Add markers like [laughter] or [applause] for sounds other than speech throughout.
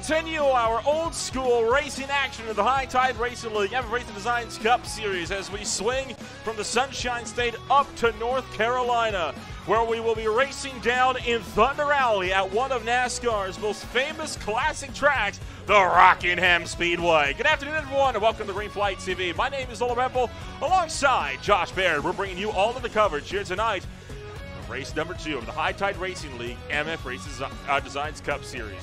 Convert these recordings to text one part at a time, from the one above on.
continue our old school racing action in the High Tide Racing League MF Racing Designs Cup Series as we swing from the Sunshine State up to North Carolina, where we will be racing down in Thunder Alley at one of NASCAR's most famous classic tracks, the Rockingham Speedway. Good afternoon, everyone, and welcome to Green Flag TV. My name is Ola Rempel, alongside Josh Baird. We're bringing you all of the coverage here tonight race number two of the High Tide Racing League MF Races uh, Designs Cup Series.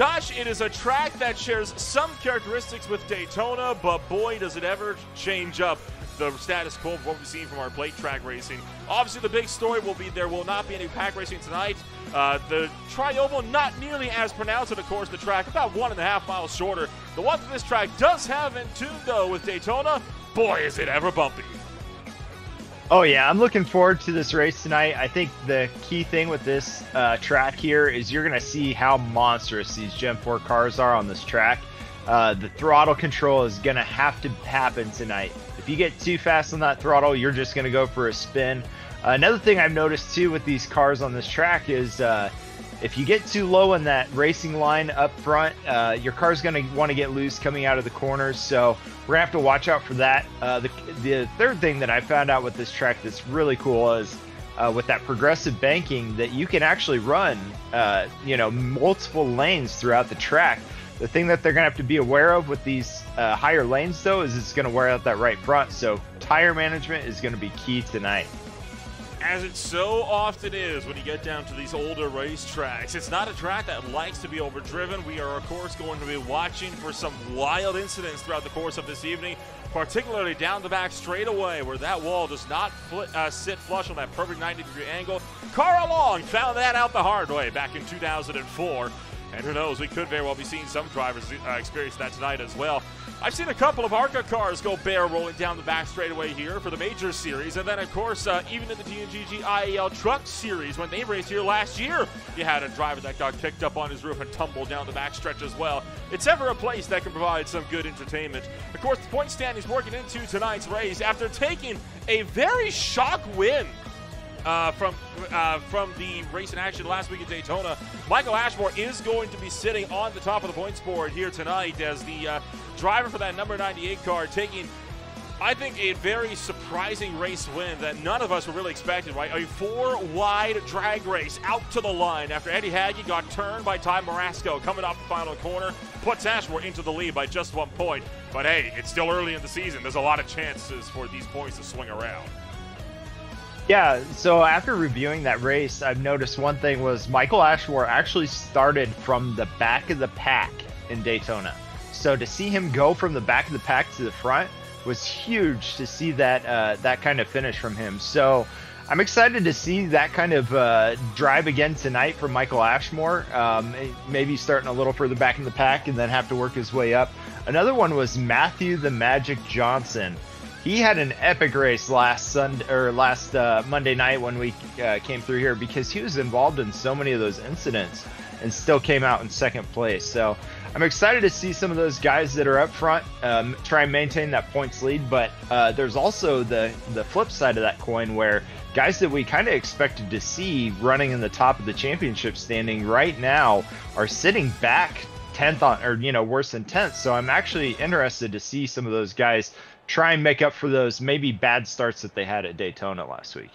Josh, it is a track that shares some characteristics with Daytona, but boy, does it ever change up the status quo of what we've seen from our plate track racing. Obviously, the big story will be there will not be any pack racing tonight. Uh, the tri-oval not nearly as pronounced, of course, the track about one and a half miles shorter. The one that this track does have in tune, though, with Daytona, boy, is it ever bumpy. Oh yeah, I'm looking forward to this race tonight. I think the key thing with this uh, track here is you're going to see how monstrous these Gen 4 cars are on this track. Uh, the throttle control is going to have to happen tonight. If you get too fast on that throttle, you're just going to go for a spin. Uh, another thing I've noticed too with these cars on this track is uh, if you get too low in that racing line up front, uh, your car's going to want to get loose coming out of the corners. So we're going to have to watch out for that. Uh, the, the third thing that I found out with this track that's really cool is uh, with that progressive banking that you can actually run, uh, you know, multiple lanes throughout the track. The thing that they're going to have to be aware of with these uh, higher lanes, though, is it's going to wear out that right front. So tire management is going to be key tonight as it so often is when you get down to these older racetracks. It's not a track that likes to be overdriven. We are, of course, going to be watching for some wild incidents throughout the course of this evening, particularly down the back straightaway where that wall does not fl- uh, sit flush on that perfect 90 degree angle. Carl Long found that out the hard way back in 2004. And who knows, we could very well be seeing some drivers uh, experience that tonight as well. I've seen a couple of ARCA cars go bare rolling down the back straightaway here for the major series. And then, of course, uh, even in the DNGG IAL Truck Series, when they raced here last year, you had a driver that got kicked up on his roof and tumbled down the back stretch as well. It's ever a place that can provide some good entertainment. Of course, the point standings working into tonight's race after taking a very shock win uh, from uh, from the race in action last week at Daytona. Michael Ashmore is going to be sitting on the top of the points board here tonight as the uh, driver for that number 98 car taking. I think a very surprising race win that none of us were really expecting, right? A four wide drag race out to the line after Eddie Hagy got turned by Ty Marasco coming off the final corner, puts Ashmore into the lead by just one point. But hey, it's still early in the season. There's a lot of chances for these points to swing around. Yeah, so after reviewing that race, I've noticed one thing was Michael Ashmore actually started from the back of the pack in Daytona. So to see him go from the back of the pack to the front was huge to see that uh, that kind of finish from him. So I'm excited to see that kind of uh, drive again tonight from Michael Ashmore. Um, maybe starting a little further back in the pack and then have to work his way up. Another one was Matthew the Magic Johnson he had an epic race last Sunday or last uh, Monday night when we uh, came through here because he was involved in so many of those incidents and still came out in second place. So I'm excited to see some of those guys that are up front um, try and maintain that points lead. But uh, there's also the the flip side of that coin where guys that we kind of expected to see running in the top of the championship standing right now are sitting back 10th on or you know worse than 10th. So I'm actually interested to see some of those guys try and make up for those maybe bad starts that they had at Daytona last week.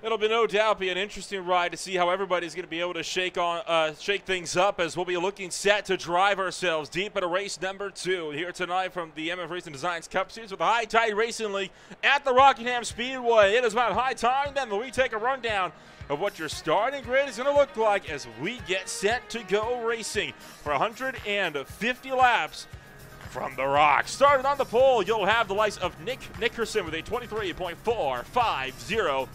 It'll be no doubt be an interesting ride to see how everybody's going to be able to shake on uh, shake things up as we'll be looking set to drive ourselves deep into race number two here tonight from the MF Racing Designs Cup Series with the High Tide Racing League at the Rockingham Speedway. It is about high time then that we take a rundown of what your starting grid is going to look like as we get set to go racing for 150 laps from the rock. Started on the pole, you'll have the likes of Nick Nickerson with a 23.450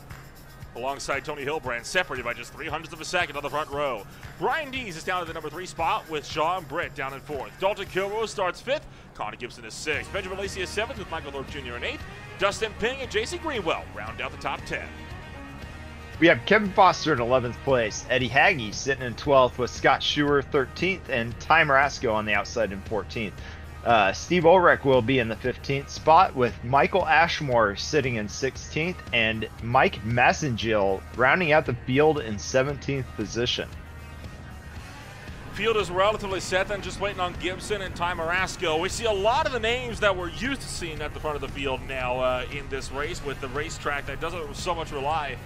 alongside Tony Hillbrand, separated by just three hundredths of a second on the front row. Brian Dees is down at the number three spot with Sean Britt down in fourth. Dalton Kilrose starts fifth. Connor Gibson is sixth. Benjamin Lacey is seventh with Michael Thorpe Jr. in eighth. Dustin Ping and Jason Greenwell round out the top ten. We have Kevin Foster in 11th place, Eddie Hagy sitting in 12th with Scott Schuer 13th, and Ty Marasco on the outside in 14th. Uh, Steve Ulrich will be in the 15th spot with Michael Ashmore sitting in 16th and Mike Massengill rounding out the field in 17th position. Field is relatively set then, just waiting on Gibson and Ty Marasco. We see a lot of the names that we're used to seeing at the front of the field now uh, in this race with the racetrack that doesn't so much rely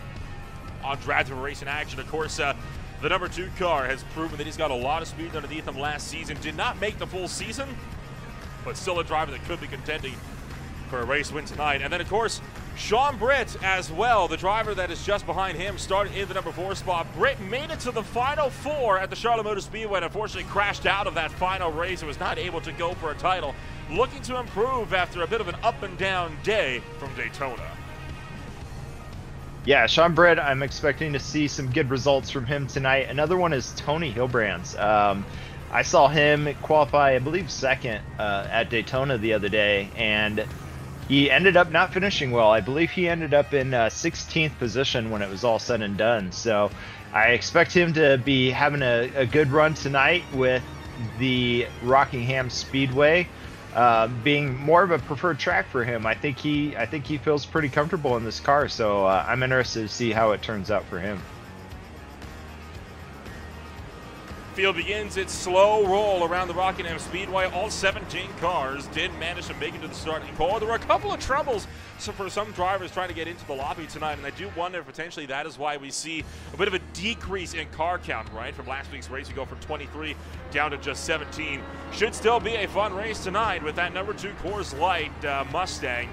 on drafting racing action. Of course, uh, the number two car has proven that he's got a lot of speed underneath him last season. Did not make the full season, but still a driver that could be contending for a race win tonight. And then, of course, Sean Britt as well, the driver that is just behind him, started in the number four spot. Britt made it to the final four at the Charlotte Motor Speedway and unfortunately crashed out of that final race and was not able to go for a title. Looking to improve after a bit of an up and down day from Daytona. Yeah, Sean Britt, I'm expecting to see some good results from him tonight. Another one is Tony Hilbrands. Um, I saw him qualify, I believe, second uh, at Daytona the other day, and he ended up not finishing well. I believe he ended up in uh, 16th position when it was all said and done. So I expect him to be having a, a good run tonight with the Rockingham Speedway uh, being more of a preferred track for him. I think he I think he feels pretty comfortable in this car, so uh, I'm interested to see how it turns out for him. Field begins its slow roll around the Rockingham Speedway. All 17 cars did manage to make it to the starting core. There were a couple of troubles for some drivers trying to get into the lobby tonight, and I do wonder if potentially that is why we see a bit of a decrease in car count, right? From last week's race, we go from 23 down to just 17. Should still be a fun race tonight with that number two Coors Light uh, Mustang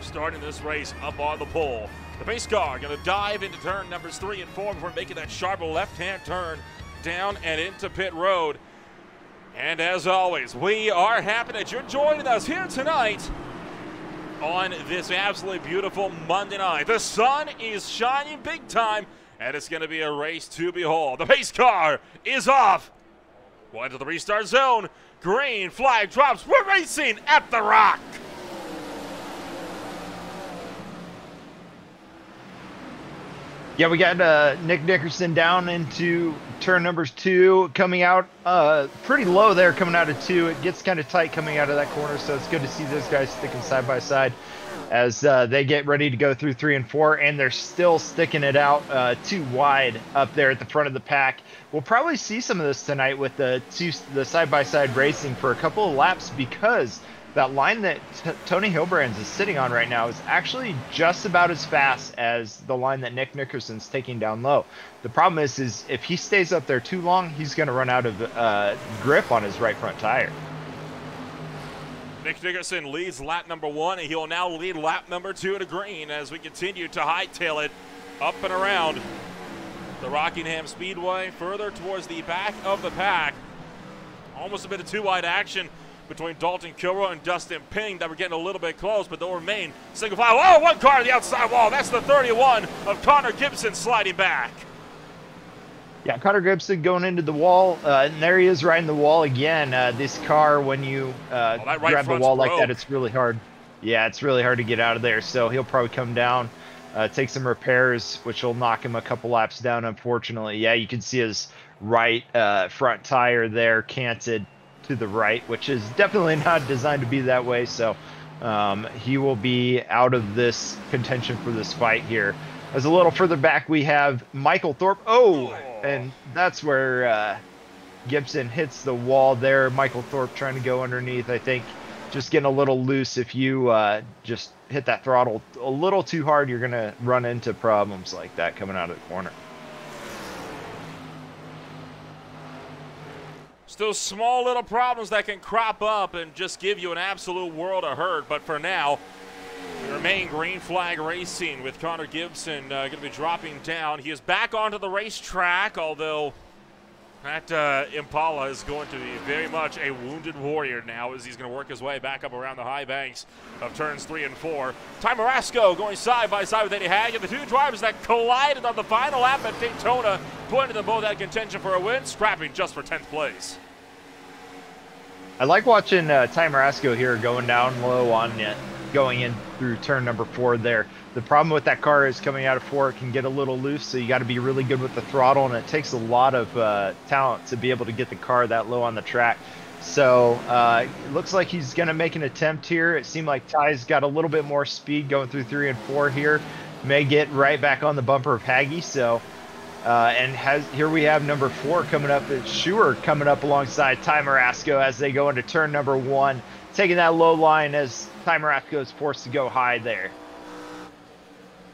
starting this race up on the pole. The base car going to dive into turn numbers three and four before making that sharp left-hand turn down and into pit road. And as always, we are happy that you're joining us here tonight on this absolutely beautiful Monday night. The sun is shining big time, and it's going to be a race to behold. The pace car is off. Going to the restart zone. Green flag drops. We're racing at the rock. Yeah, we got uh, Nick Nickerson down into turn numbers two, coming out uh, pretty low there, coming out of two. It gets kind of tight coming out of that corner, so it's good to see those guys sticking side by side as uh, they get ready to go through three and four, and they're still sticking it out uh, too wide up there at the front of the pack. We'll probably see some of this tonight with the two, the side by side racing for a couple of laps because that line that T- Tony Hilbrands is sitting on right now is actually just about as fast as the line that Nick Nickerson's taking down low. The problem is, is if he stays up there too long, he's going to run out of uh, grip on his right front tire. Nick Nickerson leads lap number one, and he'll now lead lap number two to green as we continue to hightail it up and around the Rockingham Speedway, further towards the back of the pack. Almost a bit of two wide action between Dalton Kilroy and Dustin Ping that were getting a little bit close, but they'll remain single file. Oh, one car on the outside wall. That's the 31 of Connor Gibson sliding back. Yeah, Connor Gibson going into the wall, uh, and there he is riding the wall again. Uh, this car, when you uh, oh, right grab the wall broke. like that, it's really hard. Yeah, it's really hard to get out of there. So he'll probably come down, uh, take some repairs, which will knock him a couple laps down. Unfortunately, yeah, you can see his right uh, front tire there canted to the right, which is definitely not designed to be that way. So um, he will be out of this contention for this fight here. As a little further back, we have Michael Thorpe. Oh, and that's where uh, Gibson hits the wall there. Michael Thorpe trying to go underneath. I think just getting a little loose. If you uh, just hit that throttle a little too hard, you're going to run into problems like that coming out of the corner. Those small little problems that can crop up and just give you an absolute world of hurt. But for now, we remain green flag racing with Connor Gibson uh, going to be dropping down. He is back onto the racetrack, although that uh, Impala is going to be very much a wounded warrior now as he's going to work his way back up around the high banks of turns three and four. Ty Marasco going side by side with Eddie Haggett. The two drivers that collided on the final lap at Daytona, pointed them both at contention for a win, scrapping just for 10th place. I like watching uh, Ty Marasco here going down low on it, going in through turn number four there. The problem with that car is coming out of four, it can get a little loose, so you got to be really good with the throttle, and it takes a lot of uh, talent to be able to get the car that low on the track. So uh, it looks like he's going to make an attempt here. It seemed like Ty's got a little bit more speed going through three and four here. May get right back on the bumper of Haggy, so Uh, and has here we have number four coming up. It's Schuer coming up alongside Ty Marasco as they go into turn number one, taking that low line as Ty Marasco is forced to go high there.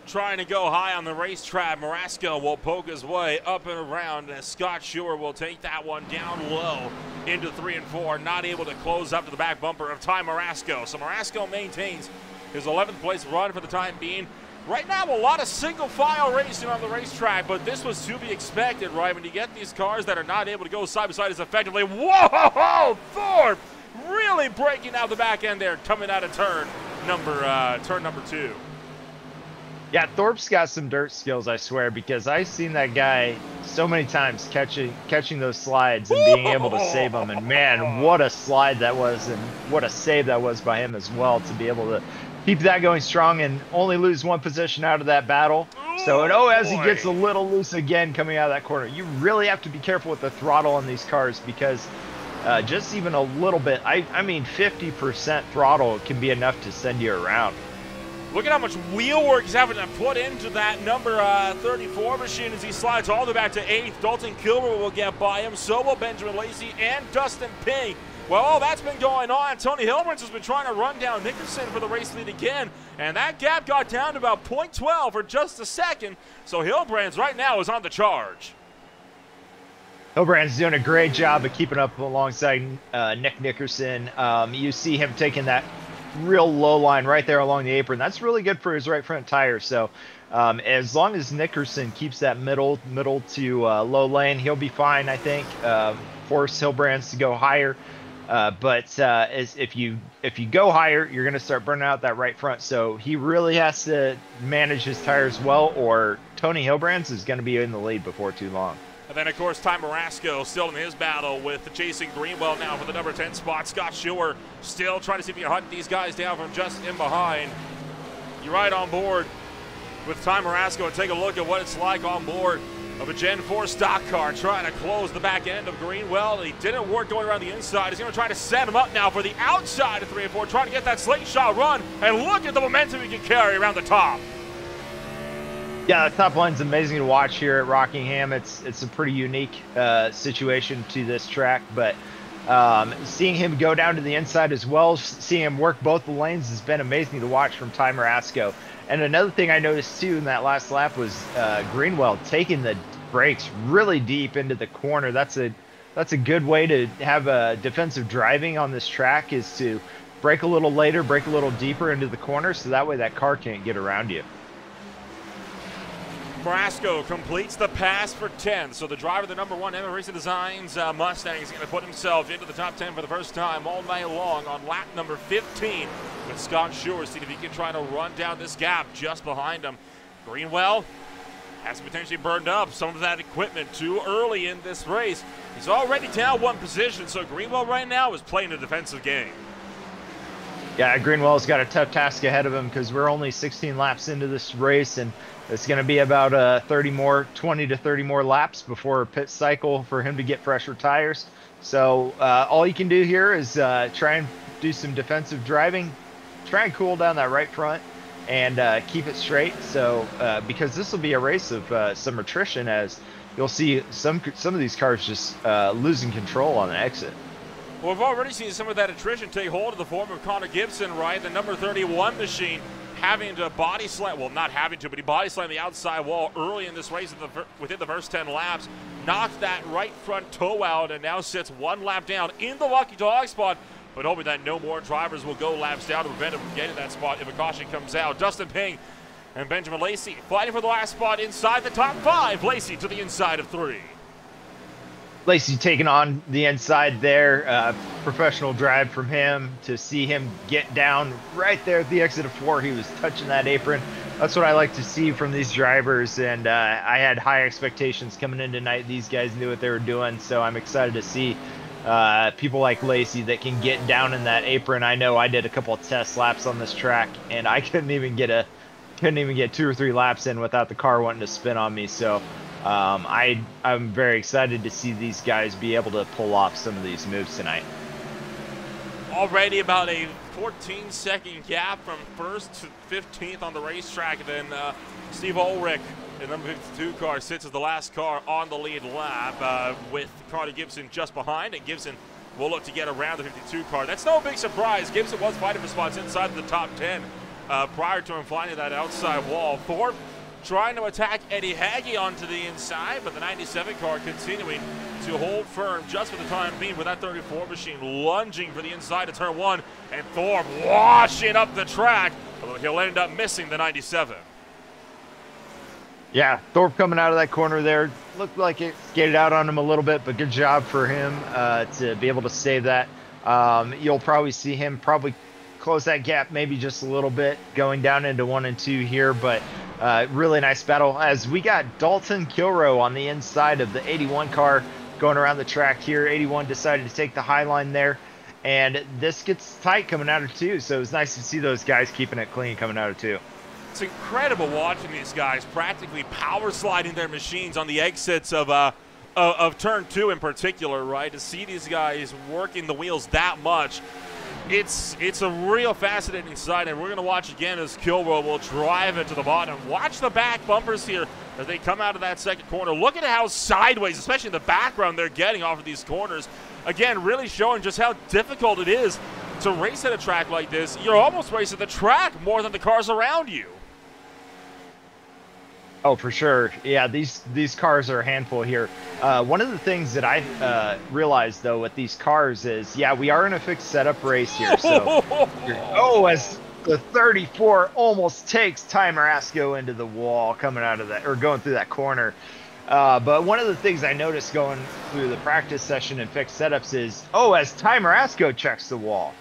Trying to go high on the racetrack. Marasco will poke his way up and around as Scott Schuer will take that one down low into three and four, not able to close up to the back bumper of Ty Marasco. So Marasco maintains his 11th place run for the time being. Right now, a lot of single file racing on the racetrack, but this was to be expected, right? When you get these cars that are not able to go side by side as effectively. Whoa, [laughs] Thorpe really breaking out the back end there, coming out of turn number uh, turn number two. Yeah, Thorpe's got some dirt skills, I swear, because I've seen that guy so many times catching catching those slides and being able to save them. And man, what a slide that was, and what a save that was by him as well to be able to keep that going strong and only lose one position out of that battle. So, and oh, as he gets a little loose again coming out of that corner, you really have to be careful with the throttle on these cars because uh, just even a little bit, I, I mean, 50% throttle can be enough to send you around. Look at how much wheel work he's having to put into that number uh, 34 machine as he slides all the way back to eighth. Dalton Kilmer will get by him. So will Benjamin Lacey and Dustin Ping. Well, all that's been going on. Tony Hilbrans has been trying to run down Nickerson for the race lead again, and that gap got down to about 0.12 for just a second. So Hilbrand's right now is on the charge. Hilbrand's doing a great job of keeping up alongside uh, Nick Nickerson. Um, you see him taking that real low line right there along the apron. That's really good for his right front tire. So um, as long as Nickerson keeps that middle middle to uh, low lane, he'll be fine. I think. Um, force Hilbrands to go higher. Uh, but uh, as, if you if you go higher, you're going to start burning out that right front. So he really has to manage his tires well, or Tony Hilbrands is going to be in the lead before too long. And then, of course, Ty Marasco still in his battle with Jason Greenwell now for the number 10 spot. Scott Schuer still trying to see if he can hunt these guys down from just in behind. You ride on board with Ty Marasco and take a look at what it's like on board of a Gen 4 stock car trying to close the back end of Greenwell. He didn't work going around the inside. He's going to try to set him up now for the outside of 3 and 4, trying to get that slingshot run. And look at the momentum he can carry around the top. Yeah, the top line's amazing to watch here at Rockingham. It's it's a pretty unique uh, situation to this track, but um, seeing him go down to the inside as well, seeing him work both the lanes has been amazing to watch from Ty Marasco. And another thing I noticed too in that last lap was uh, Greenwell taking the brakes really deep into the corner. That's a that's a good way to have a defensive driving on this track is to brake a little later, brake a little deeper into the corner, so that way that car can't get around you. Marasco completes the pass for 10. So the driver, the number one MF Racing Designs uh, Mustang, is going to put himself into the top 10 for the first time all night long on lap number 15 with Scott Schuer. See if he can try to run down this gap just behind him. Greenwell has potentially burned up some of that equipment too early in this race. He's already down one position, so Greenwell right now is playing a defensive game. Yeah, Greenwell's got a tough task ahead of him because we're only 16 laps into this race, and it's going to be about uh, 30 more, 20 to 30 more laps before a pit cycle for him to get fresher tires. So uh, all you can do here is uh, try and do some defensive driving, try and cool down that right front, and uh, keep it straight. So uh, because this will be a race of uh, some attrition, as you'll see some some of these cars just losing control on the exit. Well, we've already seen some of that attrition take hold in the form of Connor Gibson, right? The number 31 machine having to body slam, well, not having to, but he body slammed the outside wall early in this race within the first 10 laps, knocked that right front toe out, and now sits one lap down in the lucky dog spot. But hoping that no more drivers will go laps down to prevent him from getting that spot if a caution comes out. Dustin Ping and Benjamin Lacey fighting for the last spot inside the top five. Lacey to the inside of three. Lacey taking on the inside there. Uh, professional drive from him to see him get down right there at the exit of four. He was touching that apron. That's what I like to see from these drivers. And uh, I had high expectations coming in tonight. These guys knew what they were doing. So I'm excited to see uh, people like Lacey that can get down in that apron. I know I did a couple of test laps on this track and I [laughs] couldn't even get a couldn't even get two or three laps in without the car wanting to spin on me. So um, I I'm very excited to see these guys be able to pull off some of these moves tonight. Already about a 14 second gap from first to 15th on the racetrack. Then uh, Steve Ulrich, the number 52 car, sits as the last car on the lead lap uh, with Carter Gibson just behind. And Gibson will look to get around the 52 car. That's no big surprise. Gibson was fighting for spots inside the top 10 uh, prior to him to that outside wall. Thorpe trying to attack Eddie Haggy onto the inside, but the 97 car continuing to hold firm just for the time being with that 34 machine lunging for the inside of turn one, and Thorpe washing up the track, although he'll end up missing the 97. Yeah, Thorpe coming out of that corner there looked like it skated out on him a little bit, but good job for him uh, to be able to save that. Um, you'll probably see him probably close that gap maybe just a little bit going down into one and two here, but uh, really nice battle as we got Dalton Kilrow on the inside of the 81 car going around the track here. 81 decided to take the high line there, and this gets tight coming out of two. So it's nice to see those guys keeping it clean coming out of two. It's incredible watching these guys practically power sliding their machines on the exits of uh, of, of turn two in particular, right? To see these guys working the wheels that much it's it's a real fascinating sight, and we're going to watch again as Kilrow will drive it to the bottom. Watch the back bumpers here as they come out of that second corner. Look at how sideways, especially in the background, they're getting off of these corners. Again, really showing just how difficult it is to race at a track like this. You're almost racing the track more than the cars around you. Oh, for sure. Yeah, these these cars are a handful here. Uh, one of the things that I uh, realized though with these cars is, yeah, we are in a fixed setup race here. So, [laughs] oh, as the 34 almost takes Ty Marasco into the wall coming out of that or going through that corner. Uh, but one of the things I noticed going through the practice session and fixed setups is, oh, as Ty Marasco checks the wall,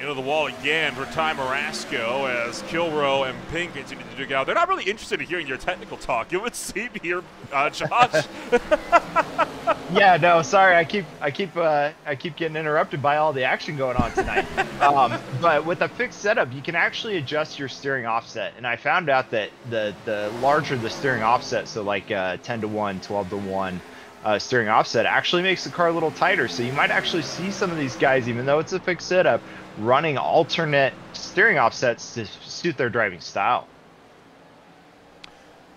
into the wall again for Ty Marasco as Kilrow and Ping continue to dig out. They're not really interested in hearing your technical talk. It would seem here, uh, Josh. [laughs] yeah, no, sorry. I keep, I keep, uh, I keep getting interrupted by all the action going on tonight. [laughs] um, but with a fixed setup, you can actually adjust your steering offset. And I found out that the the larger the steering offset, so like uh, 10 to 1, 12 to 1. Uh, steering offset actually makes the car a little tighter. So you might actually see some of these guys, even though it's a fixed setup, running alternate steering offsets to suit their driving style.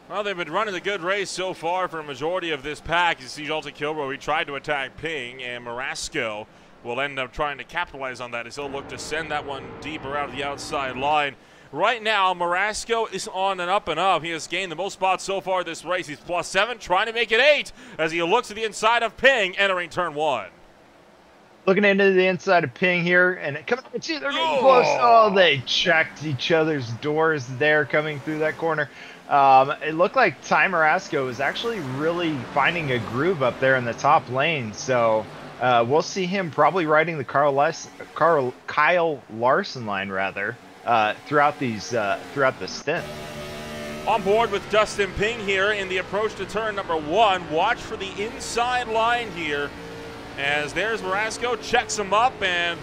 Well, they've been running a good race so far for a majority of this pack. You see Dalton Kilrow, he tried to attack Ping, and Marasco will end up trying to capitalize on that as he'll look to send that one deeper out of the outside line. Right now, Marasco is on and up and up. He has gained the most spots so far this race. He's plus seven, trying to make it eight as he looks to the inside of Ping, entering turn one. Looking into the inside of Ping here, and coming on, see, they're getting oh. close. Oh, they checked each other's doors there coming through that corner. Um, it looked like Ty Marasco was actually really finding a groove up there in the top lane. So uh, we'll see him probably riding the Carl, Les- Carl Kyle Larson line rather uh, throughout these uh, throughout the stint. On board with Dustin Ping here in the approach to turn number one. Watch for the inside line here as there's Marasco, checks him up, and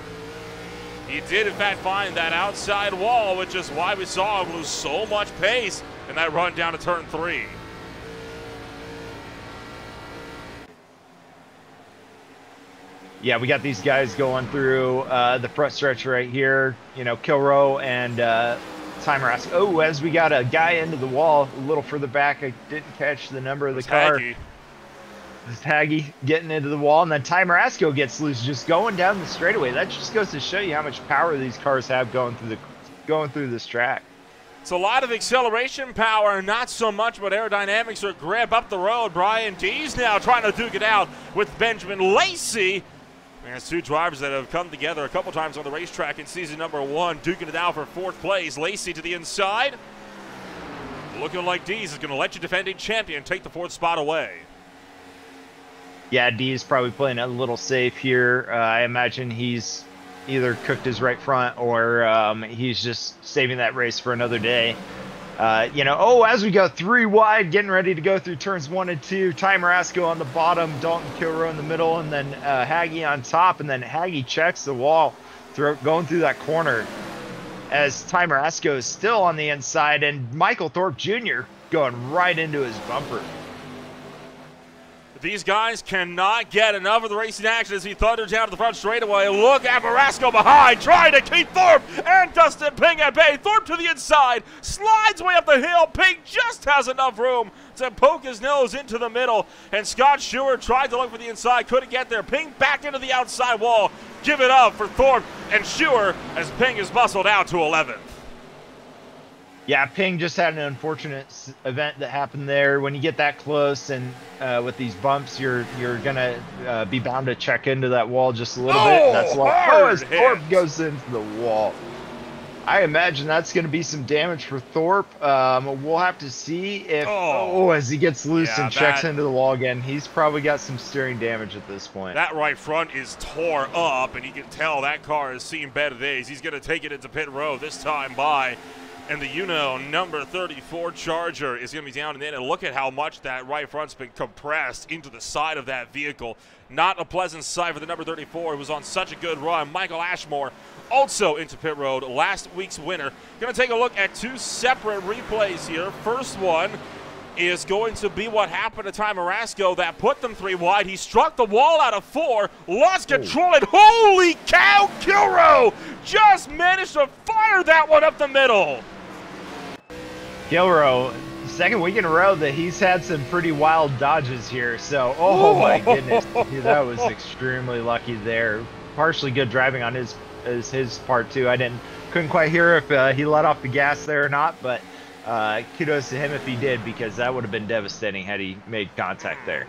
he did, in fact, find that outside wall, which is why we saw him lose so much pace in that run down to turn three. Yeah, we got these guys going through uh, the front stretch right here. You know, Kilrow and uh, Ty Marasco, oh, as we got a guy into the wall a little further back, I didn't catch the number of the car. Haggy. Taggy getting into the wall, and then Ty Marasco gets loose, just going down the straightaway. That just goes to show you how much power these cars have going through the going through this track. It's a lot of acceleration power, not so much but aerodynamics or grip up the road. Brian Dees now trying to duke it out with Benjamin Lacey. There's two drivers that have come together a couple times on the racetrack in season number one, duking it out for fourth place. Lacey to the inside. Looking like Dees is going to let your defending champion take the fourth spot away yeah, Dees is probably playing a little safe here. Uh, I imagine he's either cooked his right front or um, he's just saving that race for another day. Uh, you know, oh, as we go three wide, getting ready to go through turns one and two. Ty Marasco on the bottom, Dalton Kilrow in the middle, and then uh, Haggy on top. And then Haggy checks the wall, through, going through that corner as Ty Marasco is still on the inside, and Michael Thorpe Jr. going right into his bumper These guys cannot get enough of the racing action as he thunders down to the front straightaway. Look at Marasco behind, trying to keep Thorpe and Dustin Ping at bay. Thorpe to the inside, slides way up the hill. Ping just has enough room to poke his nose into the middle. And Scott Schuer tried to look for the inside, couldn't get there. Ping back into the outside wall. Give it up for Thorpe and Schuer as Ping is muscled out to 11th. Yeah, Ping just had an unfortunate event that happened there. When you get that close and uh, with these bumps, you're you're gonna uh, be bound to check into that wall just a little oh, bit. That's why oh, as Thorpe goes into the wall. I imagine that's going to be some damage for Thorpe. Um, we'll have to see if oh, oh as he gets loose yeah, and checks that, into the wall again, he's probably got some steering damage at this point. That right front is tore up, and you can tell that car has seen better days. He's going to take it into pit road this time by and the Uno number 34 Charger is going to be down and in. And look at how much that right front's been compressed into the side of that vehicle. Not a pleasant sight for the number 34 who was on such a good run. Michael Ashmore also into pit road, last week's winner. Going to take a look at two separate replays here. First one is going to be what happened to Ty Marasco that put them three wide. He struck the wall out of four, lost control, and holy cow, Kilrow just managed to fire that one up the middle. Kilrow, second week in a row that he's had some pretty wild dodges here. So, oh my goodness, that was [laughs] extremely lucky there. Partially good driving on his his, his part too. I didn't couldn't quite hear if uh, he let off the gas there or not, but uh, kudos to him if he did because that would have been devastating had he made contact there.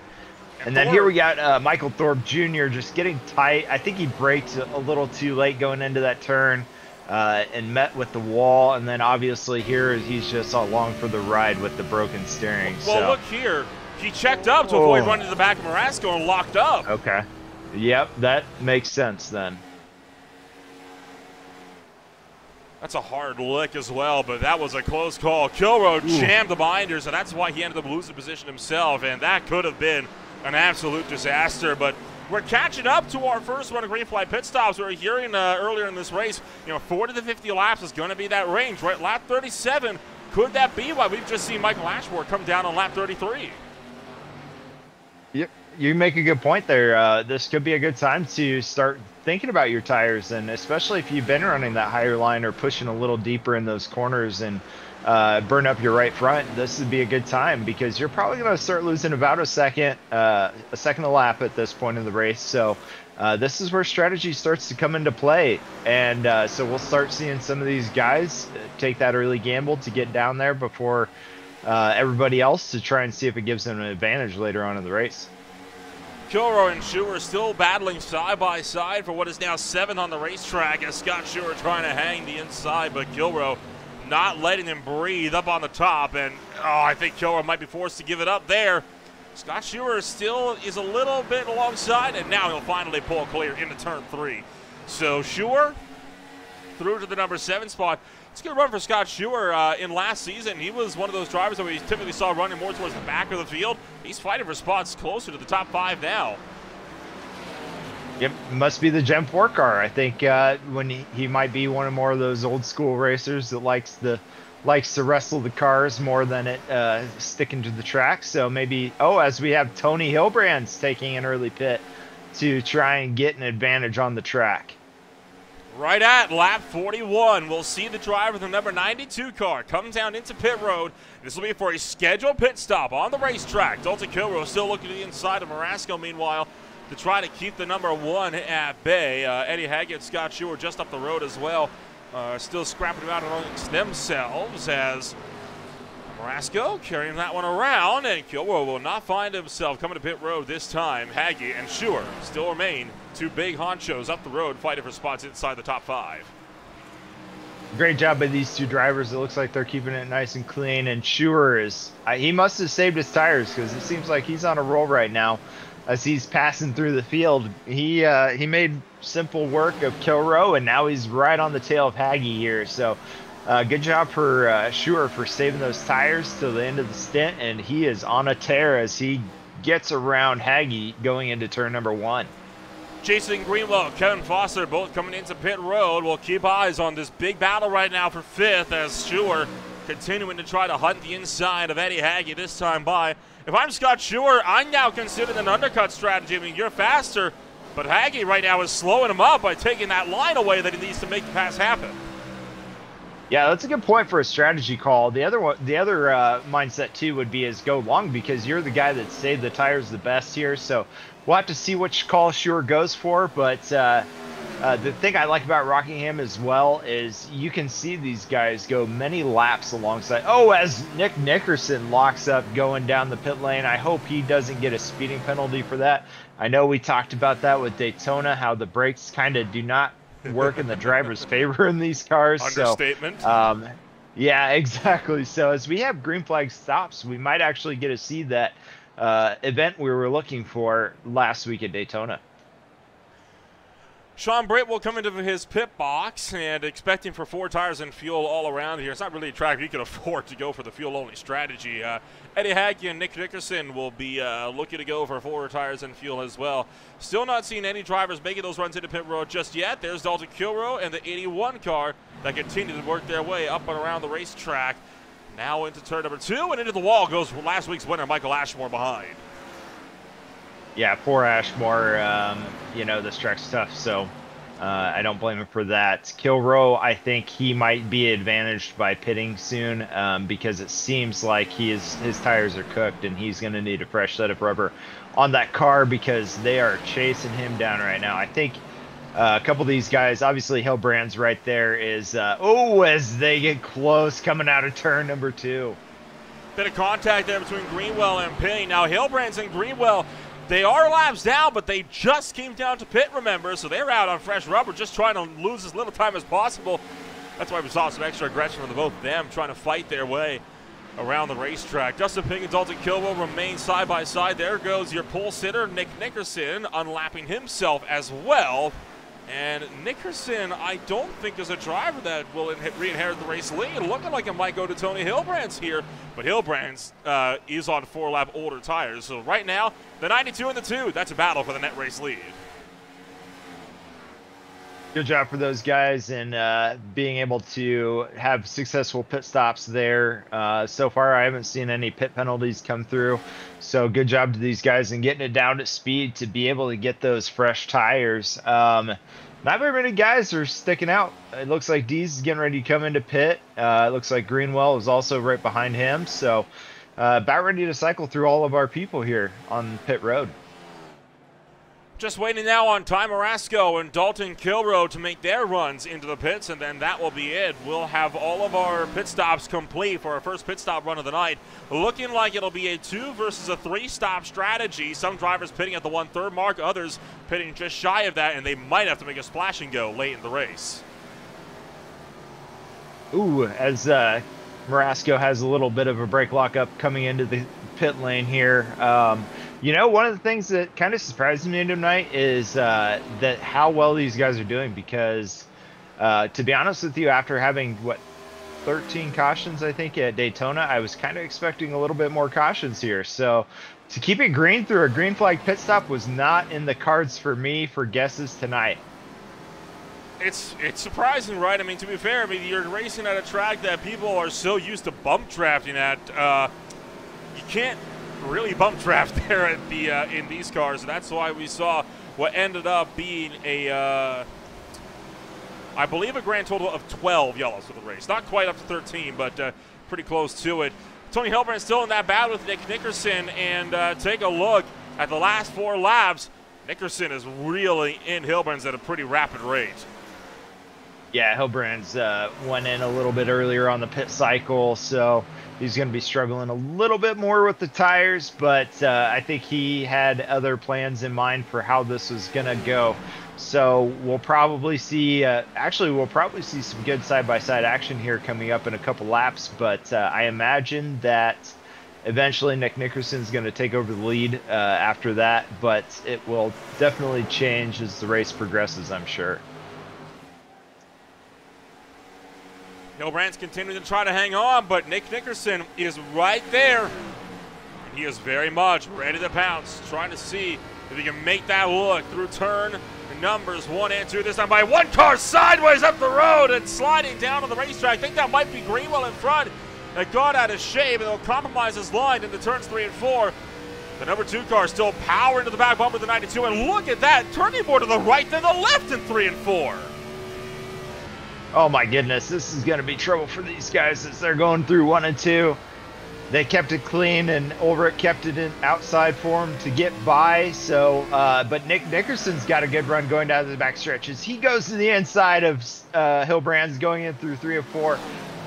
And then here we got uh, Michael Thorpe Jr. just getting tight. I think he braked a little too late going into that turn uh, and met with the wall. And then obviously here he's just along for the ride with the broken steering. Well, so. look here. He checked up to avoid oh. running to the back of Marasco and locked up. Okay. Yep, that makes sense then. That's a hard lick as well, but that was a close call. Kilrow jammed the binders, and that's why he ended up losing position himself, and that could have been an absolute disaster. But we're catching up to our first run of green flag pit stops. We were hearing uh, earlier in this race, you know, 40 to 50 laps is going to be that range, right? Lap 37, could that be why we've just seen Michael Ashmore come down on lap 33? Yep, you make a good point there. Uh, this could be a good time to start thinking about your tires, and especially if you've been running that higher line or pushing a little deeper in those corners and uh, burn up your right front, this would be a good time because you're probably going to start losing about a second, uh, a second a lap at this point in the race. So uh, this is where strategy starts to come into play, and uh, so we'll start seeing some of these guys take that early gamble to get down there before uh, everybody else to try and see if it gives them an advantage later on in the race. Kilroy and Schuer still battling side by side for what is now seventh on the racetrack as Scott Schuer trying to hang the inside, but Kilroy not letting him breathe up on the top. And oh, I think Kilroy might be forced to give it up there. Scott Schuer still is a little bit alongside, and now he'll finally pull clear into turn three. So Schuer through to the number seven spot. It's a good run for Scott Schuer. Uh, in last season, he was one of those drivers that we typically saw running more towards the back of the field. He's fighting for spots closer to the top five now. It must be the Gen 4 car. I think uh, when he, he, might be one of more of those old school racers that likes the likes to wrestle the cars more than it uh, sticking to the track. So maybe oh, as we have Tony Hilbrands taking an early pit to try and get an advantage on the track. Right at lap 41, we'll see the driver of the number 92 car come down into pit road. This will be for a scheduled pit stop on the racetrack. Dalton Kilrow still looking to the inside of Marasco. Meanwhile, to try to keep the number one at bay. Uh, Eddie Haggett, Scott Schuer just up the road as well. Uh, still scrapping about amongst themselves as Marasco carrying that one around, and Kilroy will not find himself coming to pit road this time. Haggy and Schuer still remain two big honchos up the road fighting for spots inside the top five. Great job by these two drivers. It looks like they're keeping it nice and clean. And Schuer is, he must have saved his tires because it seems like he's on a roll right now as he's passing through the field. He uh, he made simple work of Kilrow, and now he's right on the tail of Haggy here. So, uh, good job for uh, for saving those tires till the end of the stint, and he is on a tear as he gets around Haggy going into turn number one. Jason Greenwell, Kevin Foster, both coming into pit road. We'll keep eyes on this big battle right now for fifth as Schuer continuing to try to hunt the inside of Eddie Hagy this time by. If I'm Scott Schuer, I'm now considering an undercut strategy. I mean, you're faster, but Haggy right now is slowing him up by taking that line away that he needs to make the pass happen. Yeah, that's a good point for a strategy call. The other one, the other uh, mindset too would be is go long because you're the guy that saved the tires the best here. So we'll have to see which call Schuer goes for. But uh, uh, the thing I like about Rockingham as well is you can see these guys go many laps alongside. Oh, as Nick Nickerson locks up going down the pit lane, I hope he doesn't get a speeding penalty for that. I know we talked about that with Daytona, how the brakes kind of do not work in the [laughs] driver's favor in these cars. Understatement. So, um, yeah, [laughs] exactly. So as we have green flag stops, we might actually get to see that uh, event we were looking for last week at Daytona. Sean Britt will come into his pit box and expecting for four tires and fuel all around here. It's not really a track you can [laughs] afford to go for the fuel-only strategy. Uh, Eddie Haggy and Nick Nickerson will be uh, looking to go for four tires and fuel as well. Still not seeing any drivers making those runs into pit road just yet. There's Dalton Kilrow and the 81 car that continue to work their way up and around the racetrack. Now into turn number two and into the wall goes last week's winner, Michael Ashmore, behind yeah, poor Ashmore. Um, you know, this track's tough, so uh, I don't blame him for that. Kilrow, I think he might be advantaged by pitting soon um, because it seems like he is his tires are cooked and he's going to need a fresh set of rubber on that car because they are chasing him down right now. I think uh, a couple of these guys, obviously Hillbrand's right there, is uh, oh as they get close coming out of turn number two. Bit of contact there between Greenwell and Penny. Now Hillbrand's and Greenwell they are laps down, but they just came down to pit, remember, so they're out on fresh rubber, just trying to lose as little time as possible. That's why we saw some extra aggression from the both of them, trying to fight their way around the racetrack. Dustin Ping and Dalton Kilrow remain side by side. There goes your pole sitter, Nick Nickerson, unlapping himself as well. And Nickerson, I don't think is a driver that will re-inherit the race lead. Looking like it might go to Tony Hillbrands here, but Hillbrands uh, is on four-lap older tires. So right now, the 92 and the 2, that's a battle for the net race lead. Good job for those guys and uh, being able to have successful pit stops there. Uh, so far, I haven't seen any pit penalties come through. So good job to these guys and getting it down to speed to be able to get those fresh tires. Um, not very many guys are sticking out. It looks like Dees is getting ready to come into pit. Uh, it looks like Greenwell is also right behind him. So uh, about ready to cycle through all of our people here on pit road. Just waiting now on Ty Marasco and Dalton Kilrow to make their runs into the pits, and then that will be it. We'll have all of our pit stops complete for our first pit stop run of the night. Looking like it'll be a two versus a three stop strategy. Some drivers pitting at the one third mark, others pitting just shy of that, and they might have to make a splash and go late in the race. Ooh, as uh, Marasco has a little bit of a brake lockup coming into the pit lane here. Um, you know, one of the things that kind of surprised me tonight is uh, that how well these guys are doing. Because, uh, to be honest with you, after having what 13 cautions, I think at Daytona, I was kind of expecting a little bit more cautions here. So, to keep it green through a green flag pit stop was not in the cards for me for guesses tonight. It's it's surprising, right? I mean, to be fair, I mean you're racing at a track that people are so used to bump drafting at. Uh, you can't really bump draft [laughs] there at the uh, in these cars, that's why we saw what ended up being a, uh, I believe, a grand total of 12 yellows for the race. Not quite up to 13, but uh, pretty close to it. Tony Hillbrand still in that battle with Nick Nickerson, and uh, take a look at the last four laps. Nickerson is really in Hillbrand's at a pretty rapid rate. Yeah, Hillbrand's uh, went in a little bit earlier on the pit cycle, so He's going to be struggling a little bit more with the tires, but uh, I think he had other plans in mind for how this was going to go. So we'll probably see, uh, actually, we'll probably see some good side by side action here coming up in a couple laps, but uh, I imagine that eventually Nick Nickerson's going to take over the lead uh, after that, but it will definitely change as the race progresses, I'm sure. Hillbrand's continuing to try to hang on, but Nick Nickerson is right there. And he is very much ready to pounce, trying to see if he can make that look through turn numbers one and two. This time by one car sideways up the road and sliding down on the racetrack. I think that might be Greenwell in front. that got out of shape and they'll compromise his line into turns three and four. The number two car still power into the back bumper of the 92, and look at that, turning more to the right than the left in three and four. Oh my goodness, this is going to be trouble for these guys as they're going through one and two. They kept it clean, and Ulrich kept it in outside for him to get by. So, uh, but Nick Nickerson's got a good run going down the back stretches. He goes to the inside of uh, Hilbrands, going in through three or four.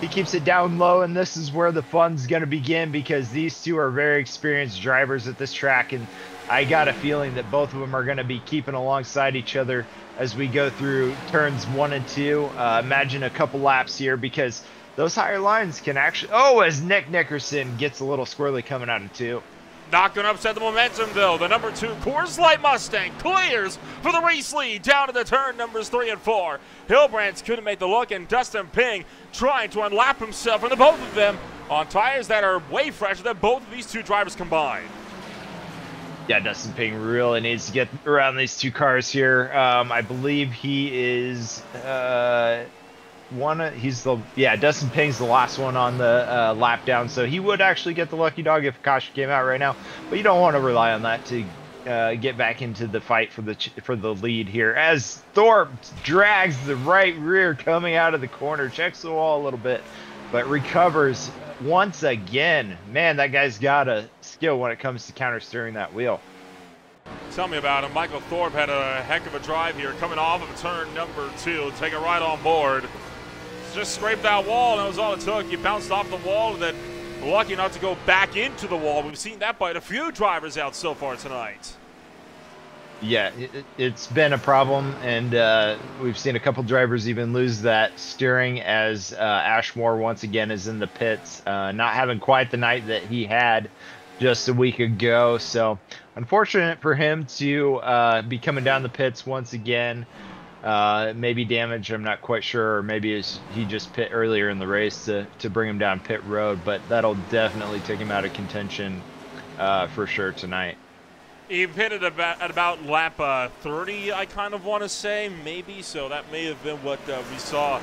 He keeps it down low, and this is where the fun's going to begin because these two are very experienced drivers at this track, and I got a feeling that both of them are going to be keeping alongside each other as we go through turns one and two. Uh, imagine a couple laps here because those higher lines can actually. Oh, as Nick Nickerson gets a little squirrely coming out of two. Not going to upset the momentum, though. The number two Coors Light Mustang clears for the race lead down to the turn numbers three and four. Hillbrands couldn't make the look, and Dustin Ping trying to unlap himself, and the both of them on tires that are way fresher than both of these two drivers combined. Yeah, Dustin Ping really needs to get around these two cars here. Um, I believe he is. Uh, one. Of, he's the yeah. Dustin Ping's the last one on the uh, lap down, so he would actually get the lucky dog if caution came out right now. But you don't want to rely on that to uh, get back into the fight for the for the lead here. As Thorpe drags the right rear coming out of the corner, checks the wall a little bit, but recovers once again. Man, that guy's got a skill when it comes to counter steering that wheel. Tell me about him. Michael Thorpe had a heck of a drive here, coming off of turn number two, take it right on board just scraped that wall, and that was all it took. He bounced off the wall and then lucky not to go back into the wall. We've seen that bite a few drivers out so far tonight. Yeah, it, has been a problem, and uh, we've seen a couple drivers even lose that steering as uh, Ashmore once again is in the pits, uh, not having quite the night that he had just a week ago. So, unfortunate for him to uh, be coming down the pits once again. Uh, maybe damage, I'm not quite sure. Or maybe he just pit earlier in the race to, to bring him down pit road, but that'll definitely take him out of contention uh, for sure tonight. He pitted about, at about lap uh, 30, I kind of want to say, maybe. So that may have been what uh, we saw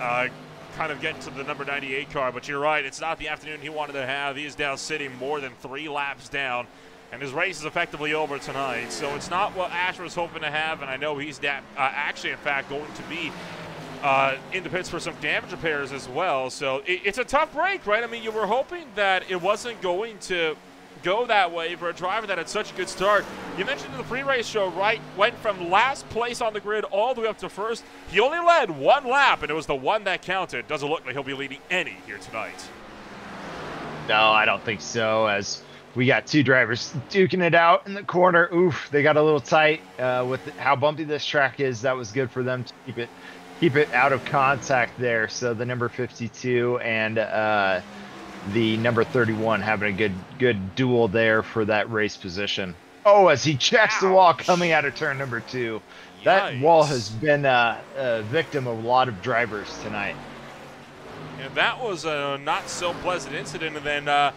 uh, kind of getting to the number 98 car. But you're right, it's not the afternoon he wanted to have. He is down sitting more than three laps down and his race is effectively over tonight. So it's not what Asher was hoping to have, and I know he's da- uh, actually, in fact, going to be uh, in the pits for some damage repairs as well. So it, it's a tough break, right? I mean, you were hoping that it wasn't going to go that way for a driver that had such a good start. You mentioned in the pre-race show, right? Went from last place on the grid all the way up to first. He only led one lap, and it was the one that counted. Doesn't look like he'll be leading any here tonight. No, I don't think so. As we got two drivers duking it out in the corner. Oof, they got a little tight uh, with how bumpy this track is. That was good for them to keep it keep it out of contact there. So the number 52 and uh, the number 31 having a good good duel there for that race position. Oh, as he checks Ouch. the wall coming out of turn number two. Yikes. That wall has been uh, a victim of a lot of drivers tonight. And that was a not so pleasant incident. And then uh,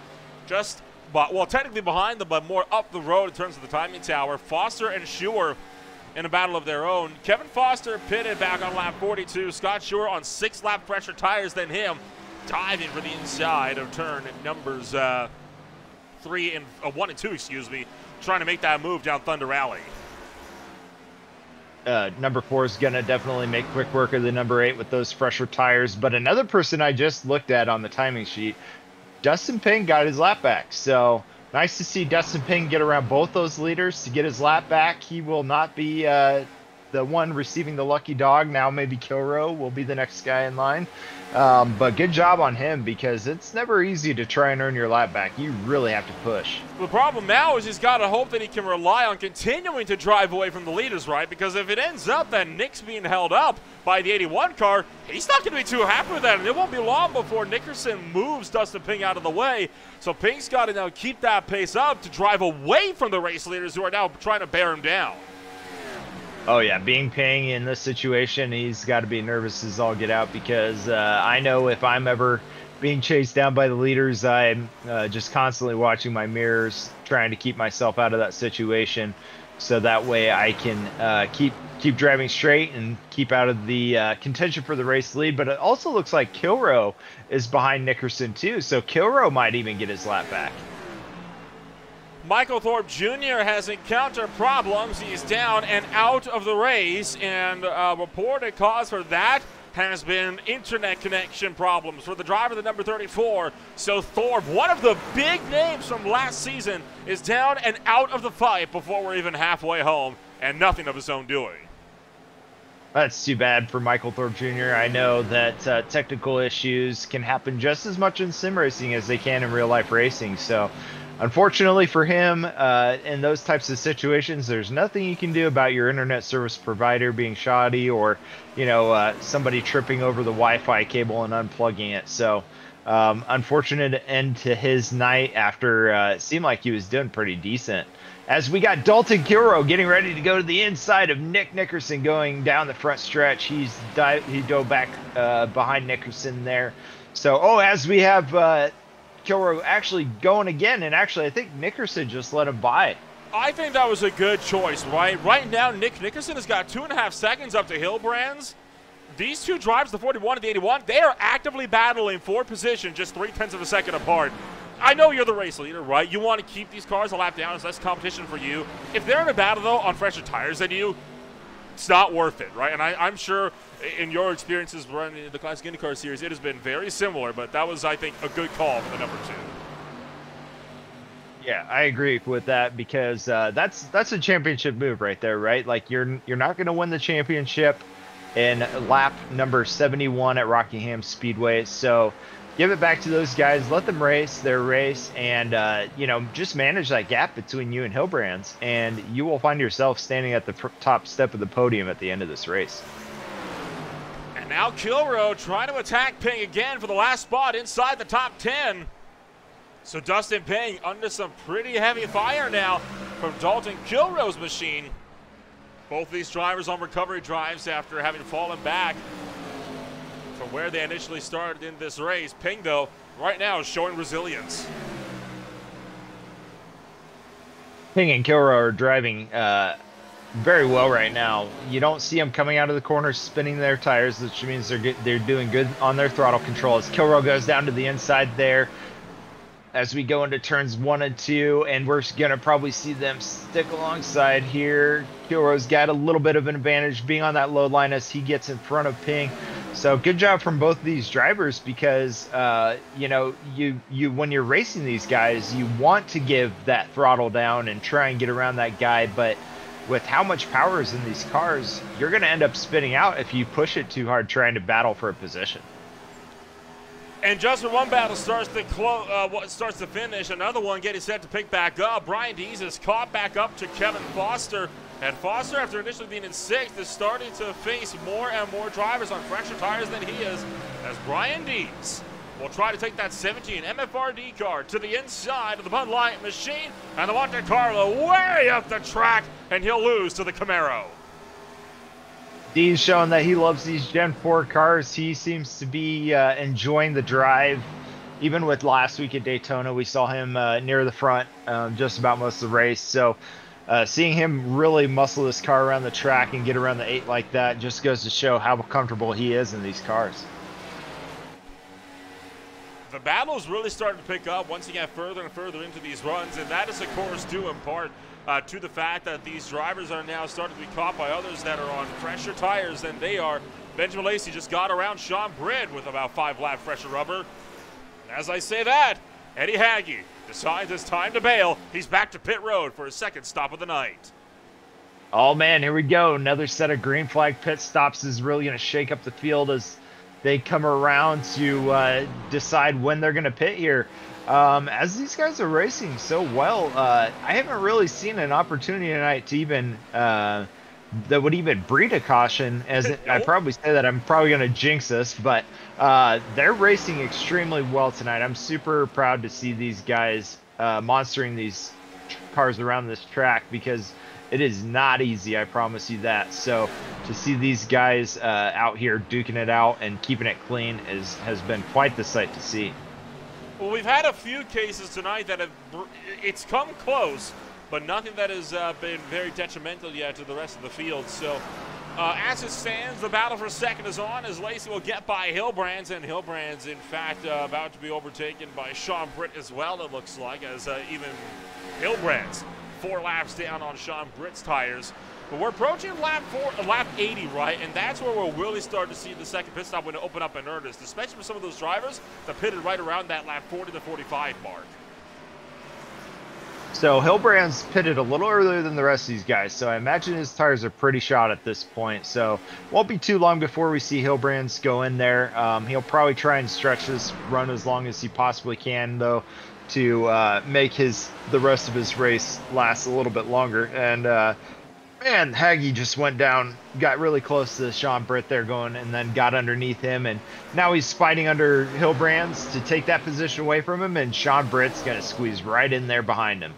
just but well, technically behind them, but more up the road in terms of the timing tower. Foster and Schuer in a battle of their own. Kevin Foster pitted back on lap 42. Scott Schuer on six lap fresher tires than him, diving for the inside of turn numbers uh, three and uh, one and two, excuse me, trying to make that move down Thunder Alley. Uh, number four is going to definitely make quick work of the number eight with those fresher tires. But another person I just looked at on the timing sheet Dustin Ping got his lap back. So nice to see Dustin Ping get around both those leaders to get his lap back. He will not be uh, the one receiving the lucky dog. Now maybe Kilrow will be the next guy in line. Um, but good job on him because it's never easy to try and earn your lap back. You really have to push. The problem now is he's got to hope that he can rely on continuing to drive away from the leaders, right? Because if it ends up that Nick's being held up by the 81 car, he's not going to be too happy with that. And it won't be long before Nickerson moves Dustin Ping out of the way. So Ping's got to now keep that pace up to drive away from the race leaders who are now trying to bear him down. Oh yeah, being Ping in this situation, he's got to be nervous as all get out because uh, I know if I'm ever being chased down by the leaders, I'm uh, just constantly watching my mirrors, trying to keep myself out of that situation. so that way I can uh, keep keep driving straight and keep out of the uh, contention for the race lead. But it also looks like Kilroe is behind Nickerson too, so Kilroe might even get his lap back. Michael Thorpe Jr. has encountered problems. He's down and out of the race, and a reported cause for that has been internet connection problems for the driver, the number 34. So Thorpe, one of the big names from last season, is down and out of the fight before we're even halfway home, and nothing of his own doing. That's too bad for Michael Thorpe Jr. I know that uh, technical issues can happen just as much in sim racing as they can in real life racing. So Unfortunately for him, uh, in those types of situations, there's nothing you can do about your internet service provider being shoddy or, you know, uh, somebody tripping over the Wi-Fi cable and unplugging it. So, um, unfortunate end to his night after uh, it seemed like he was doing pretty decent. As we got Dalton Kilroe getting ready to go to the inside of Nick Nickerson going down the front stretch. He's di- he dove back uh, behind Nickerson there. So, oh, as we have Kilroe actually going again, and actually, I think Nickerson just let him by. I think that was a good choice, right? Right now, Nick Nickerson has got two and a half seconds up to Hilbrands. These two drives, the 41 and the 81, they are actively battling for position just three tenths of a second apart. I know you're the race leader, right? You want to keep these cars a lap down. It's less competition for you. If they're in a battle, though, on fresher tires than you, it's not worth it, right? And I, am sure in your experiences running the Classic IndyCar Series, it has been very similar, but that was, I think, a good call for the number two. Yeah, I agree with that because uh, that's that's a championship move right there, right? Like you're you're not going to win the championship in lap number 71 at Rockingham Speedway, so give it back to those guys. Let them race their race, and uh, you know just manage that gap between you and Hilbrands, and you will find yourself standing at the top step of the podium at the end of this race. And now Kilroe trying to attack Ping again for the last spot inside the top 10. So Dustin Ping under some pretty heavy fire now from Dalton Kilroe's machine. Both these drivers on recovery drives after having fallen back where they initially started in this race. Ping, though, right now is showing resilience. Ping and Kilroe are driving uh, very well right now. You don't see them coming out of the corner spinning their tires, which means they're they're doing good on their throttle control. As Kilroe goes down to the inside there, as we go into turns one and two, and we're gonna probably see them stick alongside here. Kilroe's got a little bit of an advantage being on that low line as he gets in front of Ping. So good job from both these drivers because uh, you know you you when you're racing these guys, you want to give that throttle down and try and get around that guy, but with how much power is in these cars, you're going to end up spinning out if you push it too hard trying to battle for a position. And just when one battle starts to close, uh, starts to finish, another one getting set to pick back up. Brian Dees is caught back up to Kevin Foster. And Foster, after initially being in sixth, is starting to face more and more drivers on fresher tires than he is, as Brian Dees will try to take that 17 MFRD car to the inside of the Bud Light machine, and the Monte Carlo way up the track, and he'll lose to the Camaro. Dean's showing that he loves these Gen 4 cars. He seems to be uh, enjoying the drive. Even with last week at Daytona, we saw him uh, near the front um, just about most of the race. So uh, seeing him really muscle this car around the track and get around the eight like that just goes to show how comfortable he is in these cars. The battle's really starting to pick up once you get further and further into these runs, and that is, of course, due in part uh, to the fact that these drivers are now starting to be caught by others that are on fresher tires than they are. Benjamin Lacey just got around Sean Britt with about five lap fresher rubber. As I say that, Eddie Haggy decides it's time to bail. He's back to pit road for his second stop of the night. Oh man, here we go. Another set of green flag pit stops is really going to shake up the field as they come around to uh, decide when they're going to pit here. Um, as these guys are racing so well, uh, I haven't really seen an opportunity tonight to even uh, that would even breed a caution. As I probably say that I'm probably going to jinx this, but uh, they're racing extremely well tonight. I'm super proud to see these guys uh, monstering these cars around this track because it is not easy, I promise you that. So to see these guys uh, out here duking it out and keeping it clean is has been quite the sight to see. Well, we've had a few cases tonight that have it's come close, but nothing that has uh, been very detrimental yet to the rest of the field. So uh, as it stands, the battle for second is on as Lacey will get by Hilbrands, and Hilbrands, in fact, uh, about to be overtaken by Sean Britt as well, it looks like, as uh, even Hilbrands four laps down on Sean Britt's tires. But we're approaching lap four, uh, lap 80, right? And that's where we'll really start to see the second pit stop window open up in earnest, especially for some of those drivers that pitted right around that lap 40 to 45 mark. So Hillbrand's pitted a little earlier than the rest of these guys, so I imagine his tires are pretty shot at this point. So won't be too long before we see Hilbrand's go in there. Um, he'll probably try and stretch this run as long as he possibly can, though, to uh, make his the rest of his race last a little bit longer. And uh, man, Haggy just went down, got really close to Sean Britt there going, and then got underneath him. And now he's fighting under Hilbrands to take that position away from him, and Sean Britt's to squeeze right in there behind him.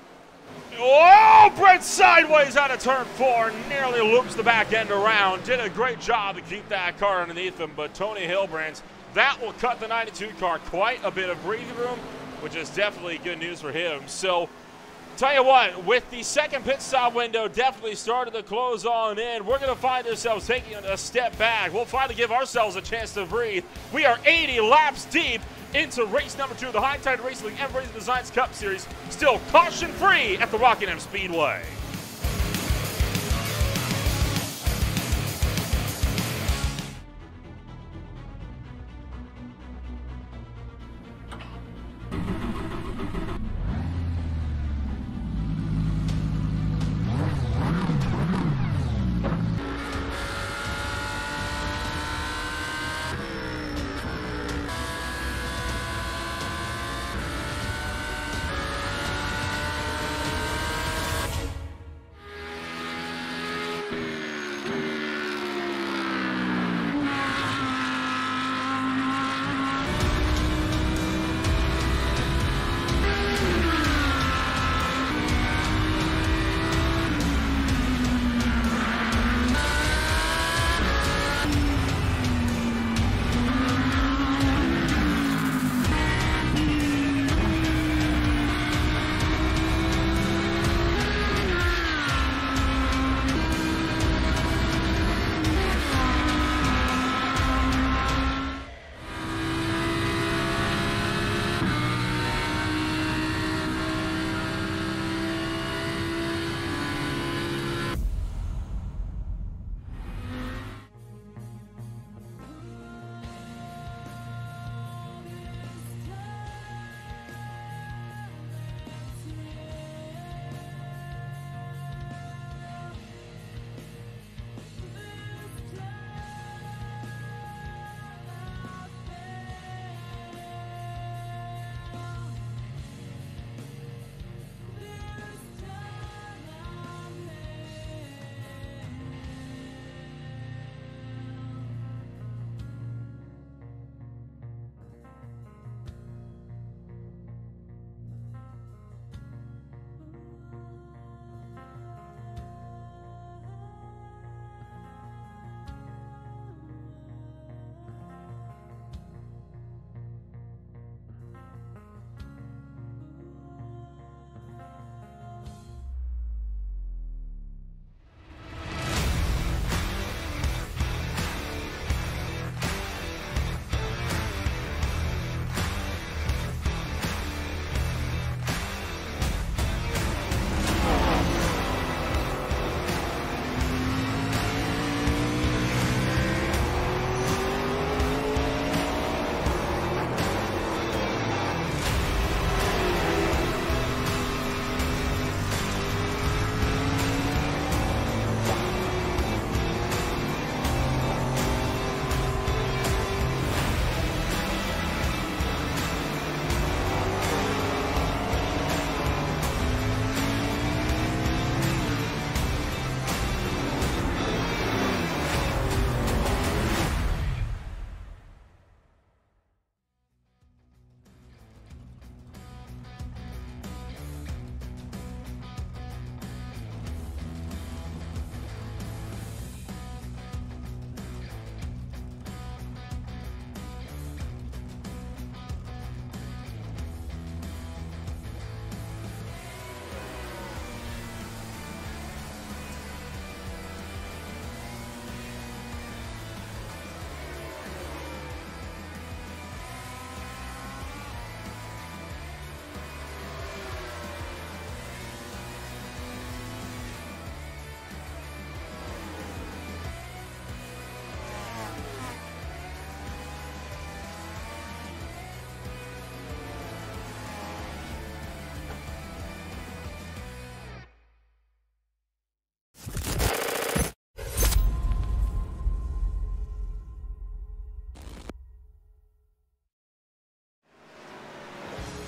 Oh, Britt sideways out of turn four, nearly loops the back end around. Did a great job to keep that car underneath him, but Tony Hilbrands, that will cut the 92 car quite a bit of breathing room, which is definitely good news for him. So Tell you what, with the second pit stop window definitely started to close on in, we're going to find ourselves taking a step back. We'll finally give ourselves a chance to breathe. We are 80 laps deep into race number two of the High Tide Racing League MF Racing Designs Cup Series. Still caution free at the Rockingham Speedway.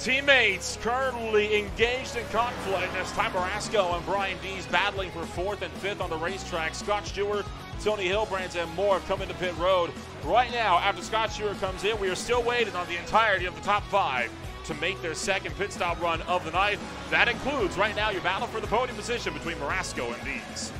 Teammates currently engaged in conflict as Ty Marasco and Brian Dees battling for fourth and fifth on the racetrack. Scott Stewart, Tony Hillbrands, and more have come into pit road. Right now, after Scott Stewart comes in, we are still waiting on the entirety of the top five to make their second pit stop run of the night. That includes right now your battle for the podium position between Marasco and Dees.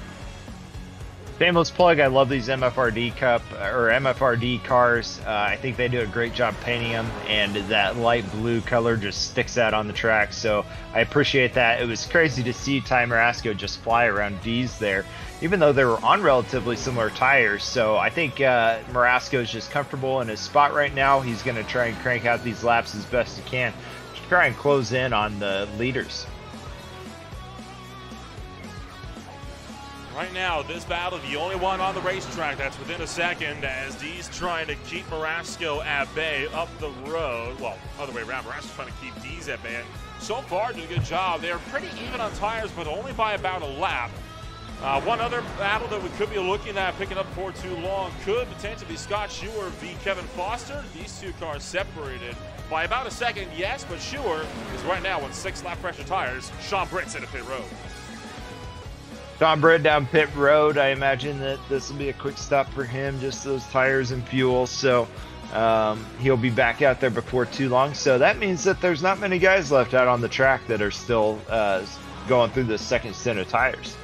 Shameless plug. I love these MFRD Cup or MFRD cars. Uh, I think they do a great job painting them, and that light blue color just sticks out on the track. So I appreciate that. It was crazy to see Ty Marasco just fly around Dees there, even though they were on relatively similar tires. So I think uh, Marasco is just comfortable in his spot right now. He's going to try and crank out these laps as best he can to try and close in on the leaders. Right now, this battle, the only one on the racetrack that's within a second as Dees trying to keep Marasco at bay up the road. Well, other way around, Marasco's trying to keep Dees at bay. So far, doing a good job. They're pretty even on tires, but only by about a lap. Uh, one other battle that we could be looking at picking up for too long could potentially be Scott Schuer v. Kevin Foster. These two cars separated by about a second, yes, but Schuer is right now on six lap pressure tires. Sean Britt's in a pit road. Tom Britt down pit road. I imagine that this will be a quick stop for him, just those tires and fuel. So um, he'll be back out there before too long. So that means that there's not many guys left out on the track that are still uh, going through the second stint of tires.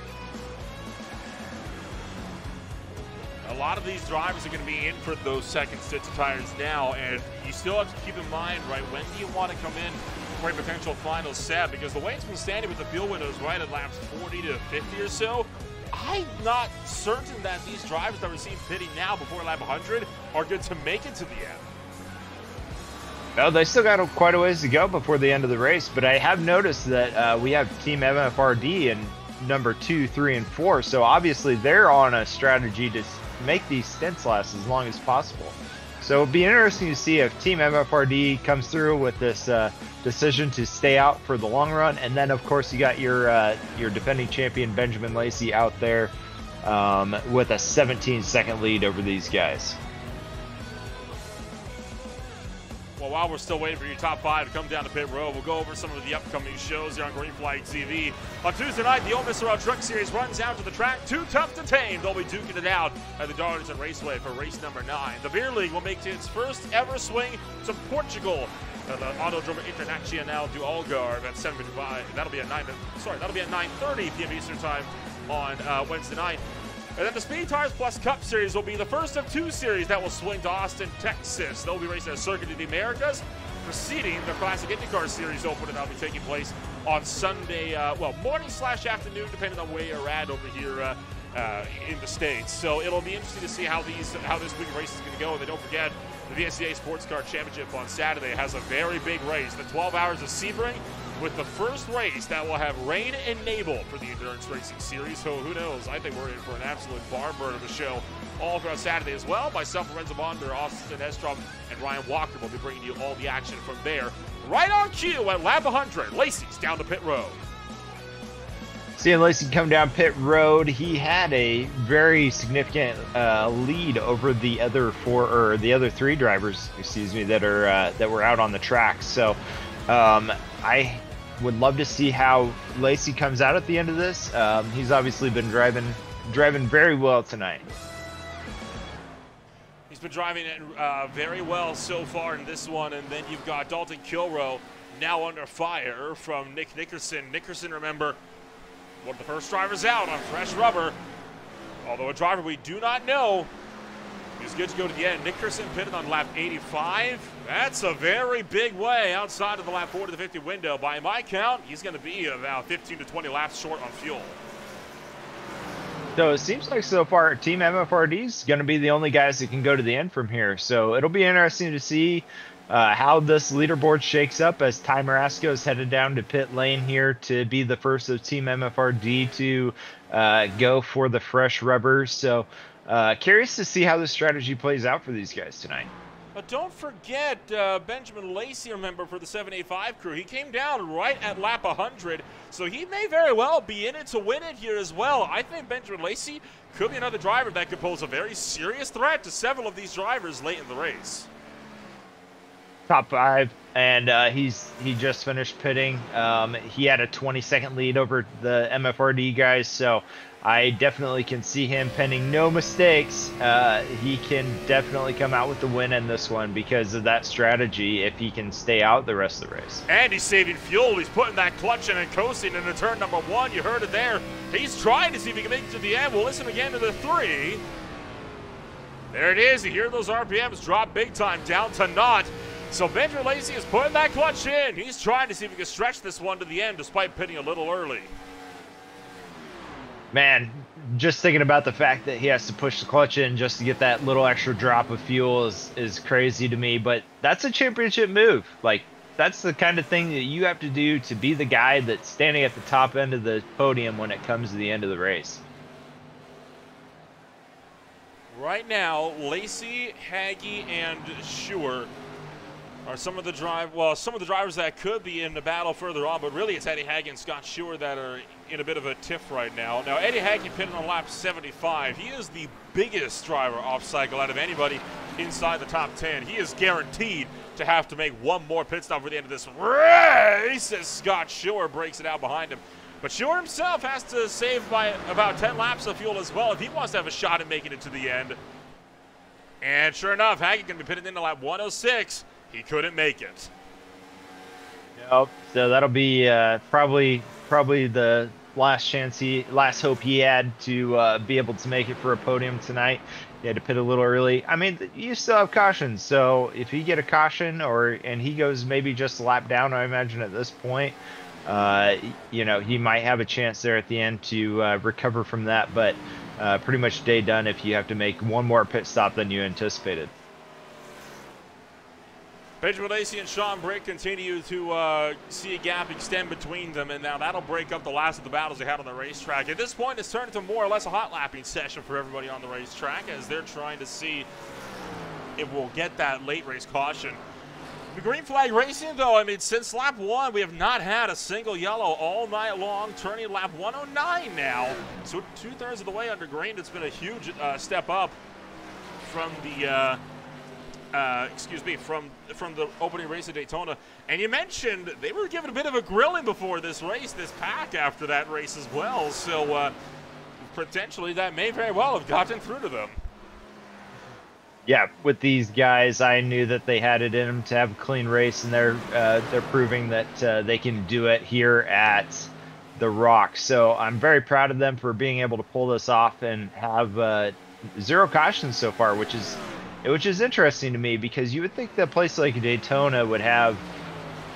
A lot of these drivers are going to be in for those second stints of tires now, and you still have to keep in mind, right, when do you want to come in a potential final set because the way it's been standing with the fuel windows right at laps 40 to 50 or so, I'm not certain that these drivers that receive pitting now before lap 100 are good to make it to the end. No, they still got quite a ways to go before the end of the race, but I have noticed that uh, we have Team MFRD in number two, three, and four, so obviously they're on a strategy to make these stints last as long as possible. So it'll be interesting to see if Team MFRD comes through with this uh, decision to stay out for the long run, and then of course you got your uh, your defending champion Benjamin Lacey out there um, with a 17 second lead over these guys. Well, while we're still waiting for your top five to come down to pit road, we'll go over some of the upcoming shows here on Green Flag TV. On Tuesday night, the Ole Miss Road Truck Series runs out to the track. Too tough to tame. They'll be duking it out at the Darlington Raceway for race number nine. The Beer League will make its first ever swing to Portugal the Autodromo Internacional do Algarve at 7:55. That'll be at 9. Sorry, that'll be at 9:30 p.m. Eastern Time on uh, Wednesday night. And then the Speed Tires Plus Cup Series will be the first of two series that will swing to Austin, Texas. They'll be racing at Circuit of the Americas, preceding the Classic IndyCar Series Open, and that'll be taking place on Sunday, uh, well, morning slash afternoon, depending on where you're at over here. Uh, uh, in the states, so it'll be interesting to see how these how this week race is going to go. And they don't forget the VSCA Sports Car Championship on Saturday has a very big race, the 12 Hours of Sebring, with the first race that will have rain and Nabel for the Endurance Racing Series. So who knows? I think we're in for an absolute barn burner of a show all throughout Saturday as well. Myself, Lorenzo Bonder, Austin Estrom, and Ryan Walker will be bringing you all the action from there. Right on cue at lap 100, Lacey's down the pit road. Seeing Lacey come down pit road, he had a very significant uh, lead over the other four or the other three drivers, excuse me, that are uh, that were out on the track. So um, I would love to see how Lacey comes out at the end of this. Um, he's obviously been driving driving very well tonight. He's been driving it uh, very well so far in this one, and then you've got Dalton Kilrow now under fire from Nick Nickerson. Nickerson, remember one of the first drivers out on fresh rubber. Although a driver we do not know is good to go to the end. Nickerson pitted on lap 85. That's a very big way outside of the lap 40 to 50 window. By my count, he's going to be about 15 to 20 laps short on fuel. So it seems like so far Team MFRD is going to be the only guys that can go to the end from here. So it'll be interesting to see uh, how this leaderboard shakes up as Ty Marasco is headed down to pit lane here to be the first of Team MFRD to uh, go for the fresh rubber. So, uh, curious to see how the strategy plays out for these guys tonight. But don't forget uh, Benjamin Lacey, remember, for the 785 crew. He came down right at lap 100, so he may very well be in it to win it here as well. I think Benjamin Lacey could be another driver that could pose a very serious threat to several of these drivers late in the race. top five, and uh, he's he just finished pitting. Um, he had a 20 second lead over the MFRD guys, so I definitely can see him pending no mistakes. Uh, he can definitely come out with the win in this one because of that strategy. If he can stay out the rest of the race, and he's saving fuel. He's putting that clutch in and coasting into turn number one. You heard it there. He's trying to see if he can make it to the end. We'll listen again to the three. There it is. You hear those RPMs drop big time down to naught. So Benjamin Lacey is putting that clutch in. He's trying to see if he can stretch this one to the end despite pitting a little early. Man, just thinking about the fact that he has to push the clutch in just to get that little extra drop of fuel is, is crazy to me. But that's a championship move. Like, that's the kind of thing that you have to do to be the guy that's standing at the top end of the podium when it comes to the end of the race. Right now, Lacey, Haggy, and Schuer are some of the drive. Well, some of the drivers that could be in the battle further on, but really it's Eddie Haggy and Scott Schuer that are in a bit of a tiff right now. Now, Eddie Haggy pitted on lap 75. He is the biggest driver off cycle out of anybody inside the top 10. He is guaranteed to have to make one more pit stop for the end of this race as Scott Schuer breaks it out behind him. But Schuer himself has to save by about 10 laps of fuel as well if he wants to have a shot at making it to the end. And sure enough, Haggy can be pitted into lap 106. He couldn't make it. Nope. So that'll be uh, probably probably the last chance he last hope he had to uh, be able to make it for a podium tonight. He had to pit a little early. I mean, you still have caution, so if you get a caution or and he goes maybe just a lap down, I imagine at this point, uh, you know, he might have a chance there at the end to uh, recover from that. But uh, pretty much day done if you have to make one more pit stop than you anticipated. Benjamin Lacey and Sean Britt continue to uh, see a gap extend between them, and now that'll break up the last of the battles they had on the racetrack. At this point, it's turned into more or less a hot lapping session for everybody on the racetrack as they're trying to see if we'll get that late race caution. The green flag racing, though, I mean, since lap one, we have not had a single yellow all night long, turning lap 109 now. So two thirds of the way under green, it's been a huge uh, step up from the. Uh, uh, excuse me, from from the opening race at Daytona. And you mentioned they were given a bit of a grilling before this race, this pack after that race as well. So uh, potentially that may very well have gotten through to them yeah, with these guys, I knew that they had it in them to have a clean race, and they're uh, they're proving that uh, they can do it here at the Rock. So I'm very proud of them for being able to pull this off and have uh, zero cautions so far, which is which is interesting to me because you would think that a place like Daytona would have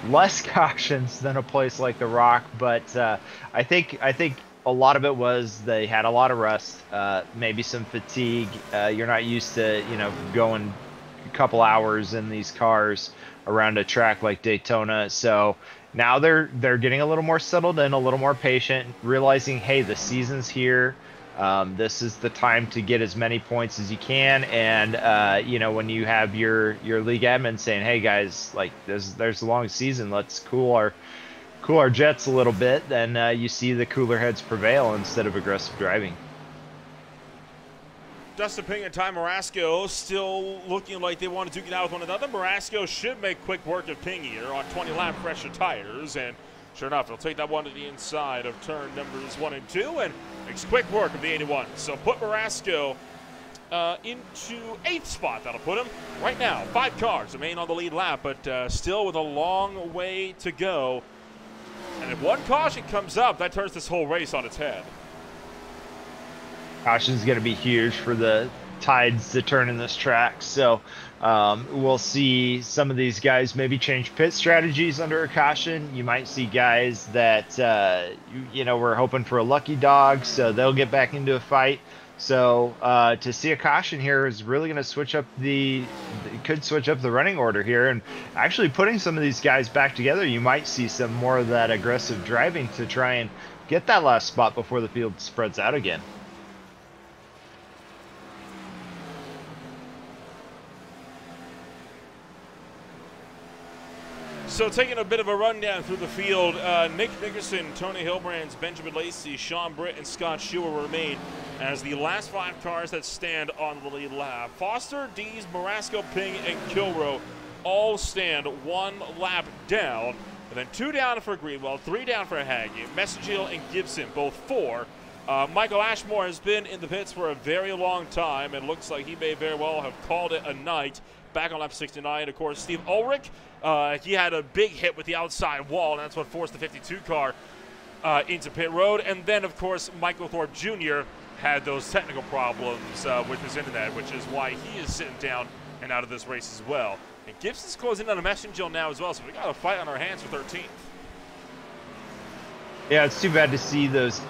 less [laughs] cautions than a place like the Rock, but uh, I think I think a lot of it was they had a lot of rust, uh, maybe some fatigue. Uh, you're not used to, you know, going a couple hours in these cars around a track like Daytona. So now they're they're getting a little more settled in, a little more patient, realizing, hey, the season's here. Um, this is the time to get as many points as you can, and uh, you know when you have your your league admin saying, "Hey guys, like there's there's a long season, let's cool our cool our jets a little bit, then uh, you see the cooler heads prevail instead of aggressive driving. Dustin Ping and Ty Marasco still looking like they want to duke it out with one another. Marasco should make quick work of Ping here on 20 lap pressure tires, and sure enough, he'll take that one to the inside of turn numbers one and two, and makes quick work of the 81. So put Marasco uh, into eighth spot. That'll put him right now. Five cars remain on the lead lap, but uh, still with a long way to go and if one caution comes up, that turns this whole race on its head. Caution's going to be huge for the tides to turn in this track. So um, we'll see some of these guys maybe change pit strategies under a caution. You might see guys that, uh, you, you know, we're hoping for a lucky dog, so they'll get back into a fight. So uh, to see a caution here is really going to switch up the, could switch up the running order here, and actually putting some of these guys back together, you might see some more of that aggressive driving to try and get that last spot before the field spreads out again. So taking a bit of a rundown through the field, uh, Nick Nickerson, Tony Hilbrands, Benjamin Lacey, Sean Britt, and Scott Schuer remain as the last five cars that stand on the lead lap. Foster, Dees, Marasco, Ping, and Kilrow all stand one lap down. And then two down for Greenwell, three down for Haggy, Messengill and Gibson, both four. Uh, Michael Ashmore has been in the pits for a very long time and looks like he may very well have called it a night back on lap 69. Of course, Steve Ulrich, uh, he had a big hit with the outside wall, and that's what forced the 52 car uh, into pit road. And then, of course, Michael Thorpe Jr. had those technical problems uh, with his internet, which is why he is sitting down and out of this race as well. And Gibson's closing on a Messengill now as well, so we got a fight on our hands for 13th. Yeah, it's too bad to see those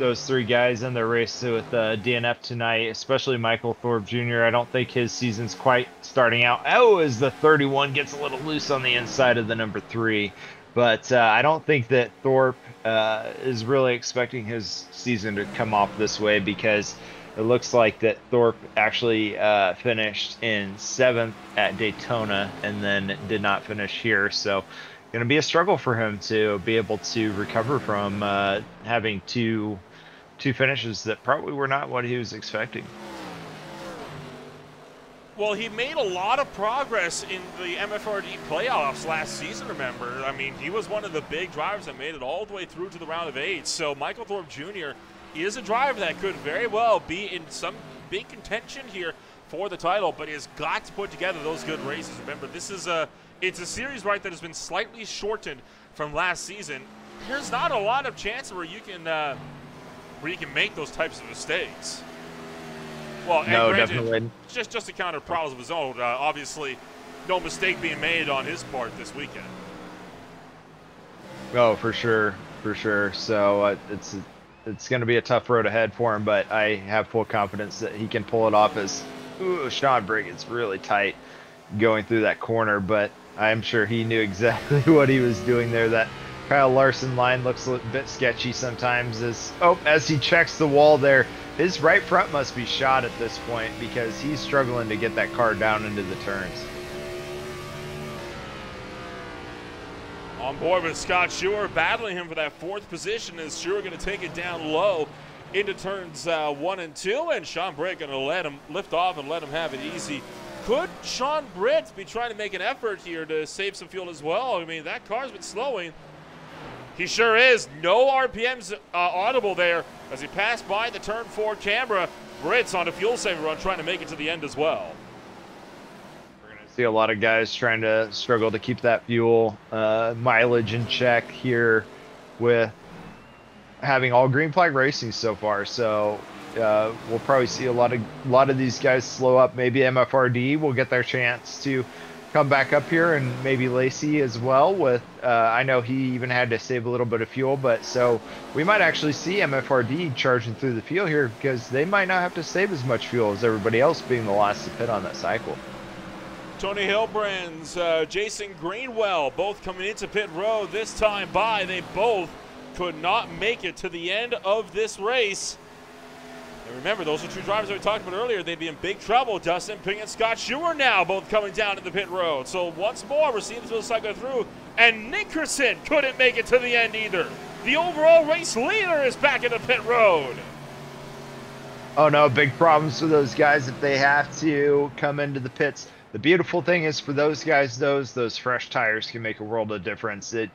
those three guys in the race with uh, DNF tonight, especially Michael Thorpe Jr. I don't think his season's quite starting out. Oh, as the 31 gets a little loose on the inside of the number three. But uh, I don't think that Thorpe uh, is really expecting his season to come off this way because it looks like that Thorpe actually uh, finished in seventh at Daytona and then did not finish here. So, going to be a struggle for him to be able to recover from uh, having two two finishes that probably were not what he was expecting. Well, he made a lot of progress in the MFRD playoffs last season, remember? I mean, he was one of the big drivers that made it all the way through to the round of eight. So Michael Thorpe Jr. is a driver that could very well be in some big contention here for the title, but has got to put together those good races. Remember, this is a it's a series right that has been slightly shortened from last season. There's not a lot of chances where you can uh, where you can make those types of mistakes. Well, no, granted, definitely. Just just to counter problems of his own. Uh, obviously, no mistake being made on his part this weekend. Oh, for sure, for sure. So uh, it's it's going to be a tough road ahead for him, but I have full confidence that he can pull it off. As ooh, Sean Britt's really tight going through that corner, but I'm sure he knew [laughs] exactly what he was doing there. That Kyle Larson line looks a bit sketchy sometimes. As oh, as he checks the wall there, his right front must be shot at this point because he's struggling to get that car down into the turns. On board with Scott Schuer, battling him for that fourth position. Is Schuer going to take it down low into turns uh, one and two, and Sean Britt going to let him lift off and let him have it easy. Could Sean Britt be trying to make an effort here to save some fuel as well? I mean, that car's been slowing. He sure is. No RPMs uh, audible there as he passed by the turn four camera. Brits on a fuel saver run trying to make it to the end as well. We're going to see a lot of guys trying to struggle to keep that fuel uh, mileage in check here with having all green flag racing so far. So uh, we'll probably see a lot of a lot of these guys slow up. Maybe MFRD will get their chance to come back up here and maybe Lacey as well with uh, I know he even had to save a little bit of fuel but so we might actually see MFRD charging through the field here because they might not have to save as much fuel as everybody else being the last to pit on that cycle. Tony Hilbrands, uh, Jason Greenwell both coming into pit road this time by they both could not make it to the end of this race. And remember, those are two drivers that we talked about earlier. They'd be in big trouble. Dustin Ping and Scott Schuer now both coming down to the pit road. So once more, we're seeing little cycle through. And Nickerson couldn't make it to the end either. The overall race leader is back in the pit road. Oh no, big problems for those guys if they have to come into the pits. The beautiful thing is for those guys, those those fresh tires can make a world of difference. It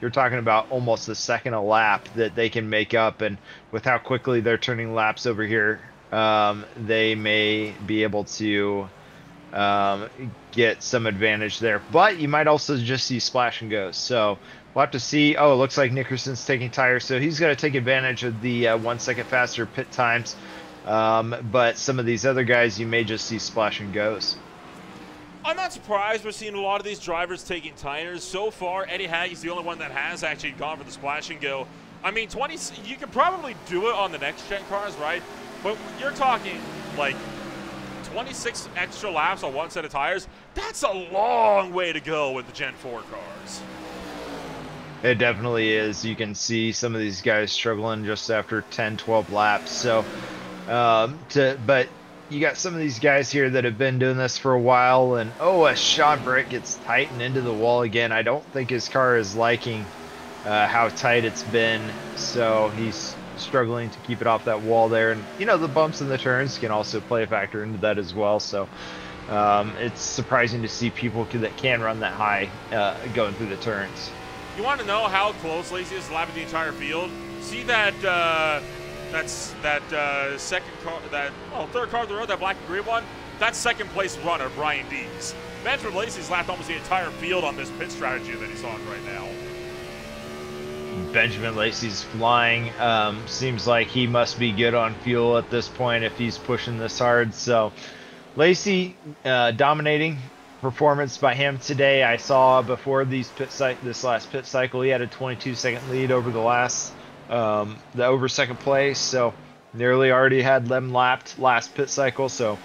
you're talking about almost a second a lap that they can make up, and with how quickly they're turning laps over here, um, they may be able to um, get some advantage there. But you might also just see splash and go. So we'll have to see. Oh, it looks like Nickerson's taking tires, so he's going to take advantage of the uh, one second faster pit times. Um, but some of these other guys, you may just see splash and goes. I'm not surprised we're seeing a lot of these drivers taking tires. So far, Eddie Haggy's the only one that has actually gone for the splash and go. I mean, 20, you could probably do it on the next gen cars, right? But you're talking like 26 extra laps on one set of tires. That's a long way to go with the Gen 4 cars. It definitely is. You can see some of these guys struggling just after 10, 12 laps. So, um, to but you got some of these guys here that have been doing this for a while, and oh, as Sean Britt gets tightened into the wall again, I don't think his car is liking uh, how tight it's been, so he's struggling to keep it off that wall there. And you know, the bumps and the turns can also play a factor into that as well. So um, it's surprising to see people that can run that high uh, going through the turns. You want to know how close Lacey is lapping the entire field? See that uh, that's that uh, second car, that well third car of the road, that black and green one. That's second place runner Brian Dees. Benjamin Lacey's lapped almost the entire field on this pit strategy that he's on right now. Benjamin Lacey's flying. Um, seems like he must be good on fuel at this point if he's pushing this hard. So Lacey uh, dominating performance by him today. I saw before these pit this last pit cycle, he had a 22 second lead over the last um, the over second place. So nearly already had them lapped last pit cycle. So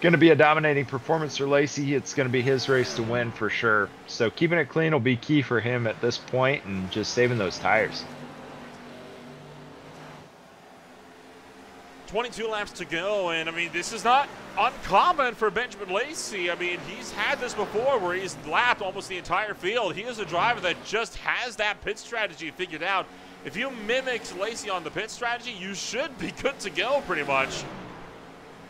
going to be a dominating performance for Lacey. It's going to be his race to win for sure. So keeping it clean will be key for him at this point and just saving those tires. 22 laps to go, and I mean, this is not uncommon for Benjamin Lacey. I mean, he's had this before where he's lapped almost the entire field. He is a driver that just has that pit strategy figured out. If you mimic Lacey on the pit strategy, you should be good to go pretty much.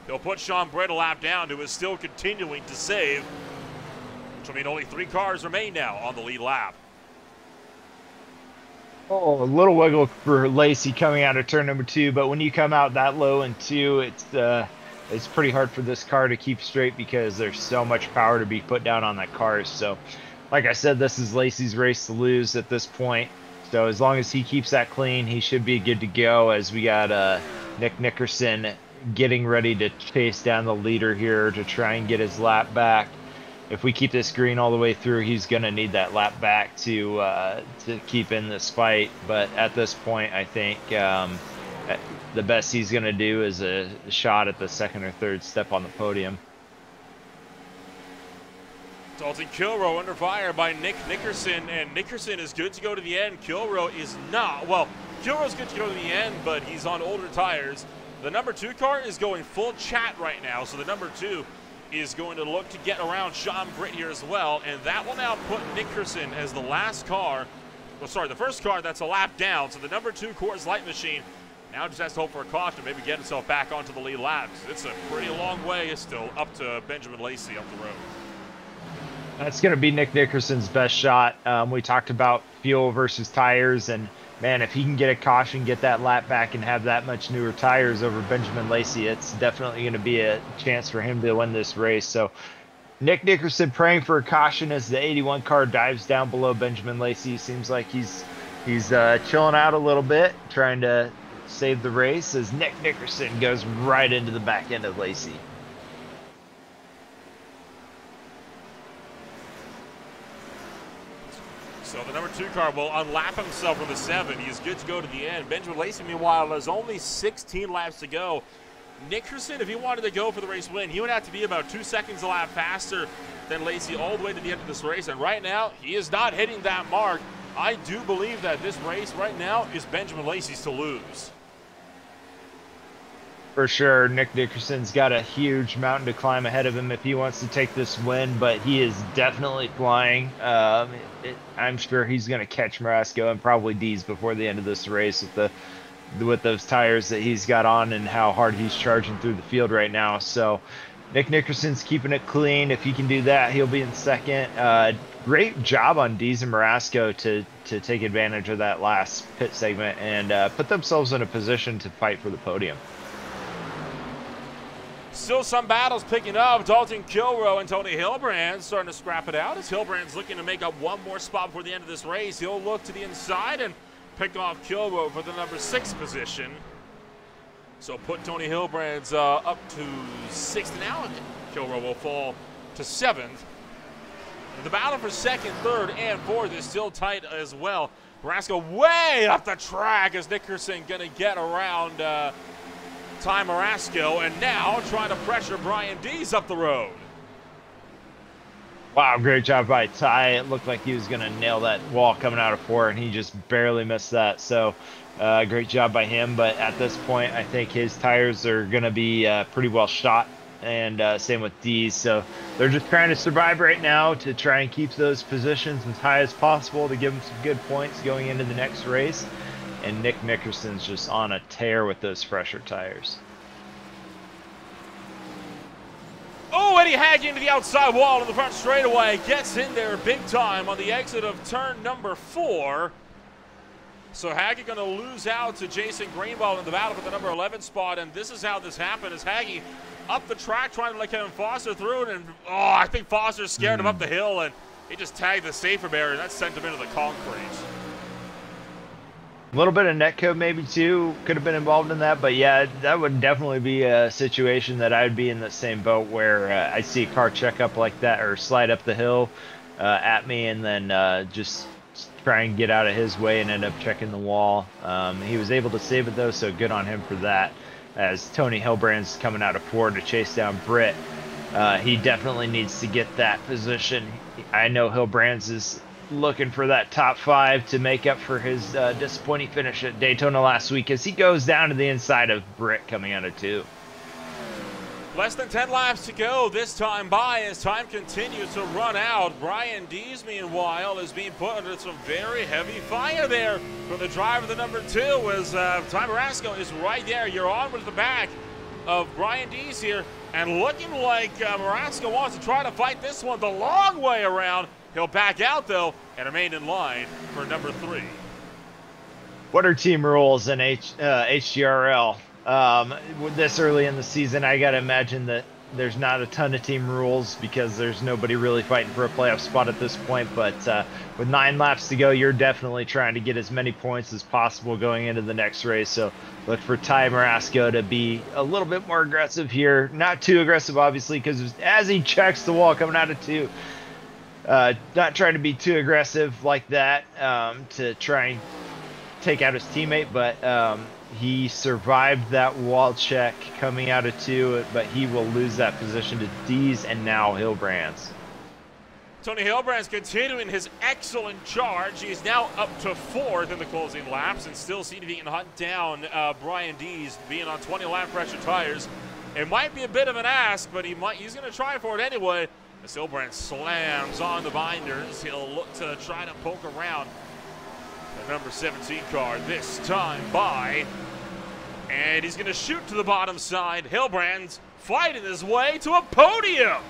He'll put Sean Britt a lap down, who is still continuing to save, which will mean only three cars remain now on the lead lap. Oh, a little wiggle for Lacey coming out of turn number two, but when you come out that low in two, it's uh, it's pretty hard for this car to keep straight because there's so much power to be put down on that car. So, like I said, this is Lacey's race to lose at this point. So as long as he keeps that clean, he should be good to go. As we got uh, Nick Nickerson getting ready to chase down the leader here to try and get his lap back if we keep this green all the way through, he's going to need that lap back to uh, to keep in this fight. But at this point, I think um, the best he's going to do is a shot at the second or third step on the podium. Dalton Kilrow under fire by Nick Nickerson, and Nickerson is good to go to the end. Kilrow is not. Well, Kilrow's good to go to the end, but he's on older tires. The number two car is going full chat right now, so the number two is going to look to get around Sean Britt here as well, and that will now put Nickerson as the last car. Well, sorry, the first car that's a lap down. So the number two Coors Light machine now just has to hope for a caution, maybe get himself back onto the lead laps. It's a pretty long way still up to Benjamin Lacey up the road. That's going to be Nick Nickerson's best shot. Um, we talked about fuel versus tires, and man, if he can get a caution, get that lap back, and have that much newer tires over Benjamin Lacey, it's definitely going to be a chance for him to win this race. So, Nick Nickerson praying for a caution as the 81 car dives down below Benjamin Lacey. Seems like he's he's uh, chilling out a little bit, trying to save the race as Nick Nickerson goes right into the back end of Lacey. So the number two car will unlap himself from the seven. He is good to go to the end. Benjamin Lacey, meanwhile, has only 16 laps to go. Nickerson, if he wanted to go for the race win, he would have to be about two seconds a lap faster than Lacey all the way to the end of this race. And right now, he is not hitting that mark. I do believe that this race right now is Benjamin Lacey's to lose for sure. Nick Nickerson's got a huge mountain to climb ahead of him if he wants to take this win, but he is definitely flying. Um, I'm sure he's going to catch Marasco and probably Dees before the end of this race with the with those tires that he's got on and how hard he's charging through the field right now. So Nick Nickerson's keeping it clean. If he can do that, he'll be in second. Uh, great job on Dees and Marasco to to take advantage of that last pit segment and uh, put themselves in a position to fight for the podium. Still some battles picking up. Dalton Kilrow and Tony Hilbrand starting to scrap it out as Hilbrand's looking to make up one more spot before the end of this race. He'll look to the inside and pick off Kilrow for the number six position. So put Tony Hilbrand's uh, up to sixth now, and Kilrow will fall to seventh. The battle for second, third, and fourth is still tight as well. Marasco way up the track as Nickerson going to get around uh, Ty Marasco, and now trying to pressure Brian Dees up the road. Wow, great job by Ty. It looked like he was going to nail that wall coming out of four, and he just barely missed that. So, uh, great job by him. But at this point, I think his tires are going to be uh, pretty well shot, and uh, same with Dees. So, they're just trying to survive right now to try and keep those positions as high as possible to give them some good points going into the next race and Nick Nickerson's just on a tear with those fresher tires. Oh, Buddy Haggy into the outside wall in the front straightaway. Gets in there big time on the exit of turn number four. So Haggy going to lose out to Jason Greenwell in the battle for the number 11 spot. And this is how this happened is Haggy up the track trying to let Kevin Foster through. And, oh, I think Foster scared mm. him up the hill. And he just tagged the safer barrier. That sent him into the concrete. A little bit of netcode maybe too could have been involved in that, but yeah, that would definitely be a situation that I'd be in the same boat where uh, I see a car check up like that or slide up the hill uh, at me and then uh, just try and get out of his way and end up checking the wall. Um, he was able to save it though, so good on him for that. As Tony Hillbrand's coming out of four to chase down Britt, uh, he definitely needs to get that position. I know Hillbrands is looking for that top five to make up for his uh, disappointing finish at Daytona last week as he goes down to the inside of Britt coming out of two. Less than 10 laps to go this time by as time continues to run out. Brian Dees, meanwhile, is being put under some very heavy fire there from the driver, of the number two, as uh, Ty is right there. You're on with the back of Brian Dees here, and looking like uh, Marasco wants to try to fight this one the long way around. He'll back out, though, and remain in line for number three. What are team rules in H, uh, HTRL? Um, this early in the season, I got to imagine that there's not a ton of team rules because there's nobody really fighting for a playoff spot at this point. But uh, with nine laps to go, you're definitely trying to get as many points as possible going into the next race. So look for Ty Marasco to be a little bit more aggressive here. Not too aggressive, obviously, because as he checks the wall coming out of two, uh, not trying to be too aggressive like that um, to try and take out his teammate, but um, he survived that wall check coming out of two, but he will lose that position to Dees and now Hillbrands. Tony Hillbrands continuing his excellent charge. He's now up to fourth in the closing laps and still seems to be hunt down uh, Brian Dees being on 20 lap pressure tires. It might be a bit of an ask, but he might he's going to try for it anyway. As Hillbrand slams on the binders, he'll look to try to poke around the number 17 car this time by. And he's going to shoot to the bottom side. Hillbrand's fighting his way to a podium.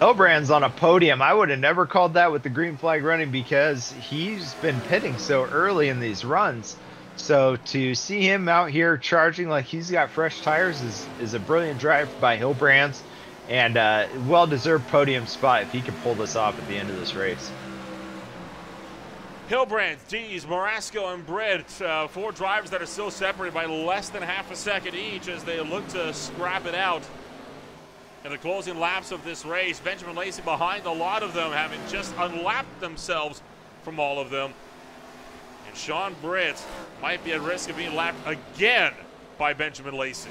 Hillbrand's on a podium. I would have never called that with the green flag running because he's been pitting so early in these runs. So to see him out here charging like he's got fresh tires is, is a brilliant drive by Hillbrands and uh, well-deserved podium spot if he can pull this off at the end of this race. Hillbrand, Dees, Marasco, and Britt, uh, four drivers that are still separated by less than half a second each as they look to scrap it out in the closing laps of this race. Benjamin Lacey behind a lot of them, having just unlapped themselves from all of them. And Sean Britt might be at risk of being lapped again by Benjamin Lacey.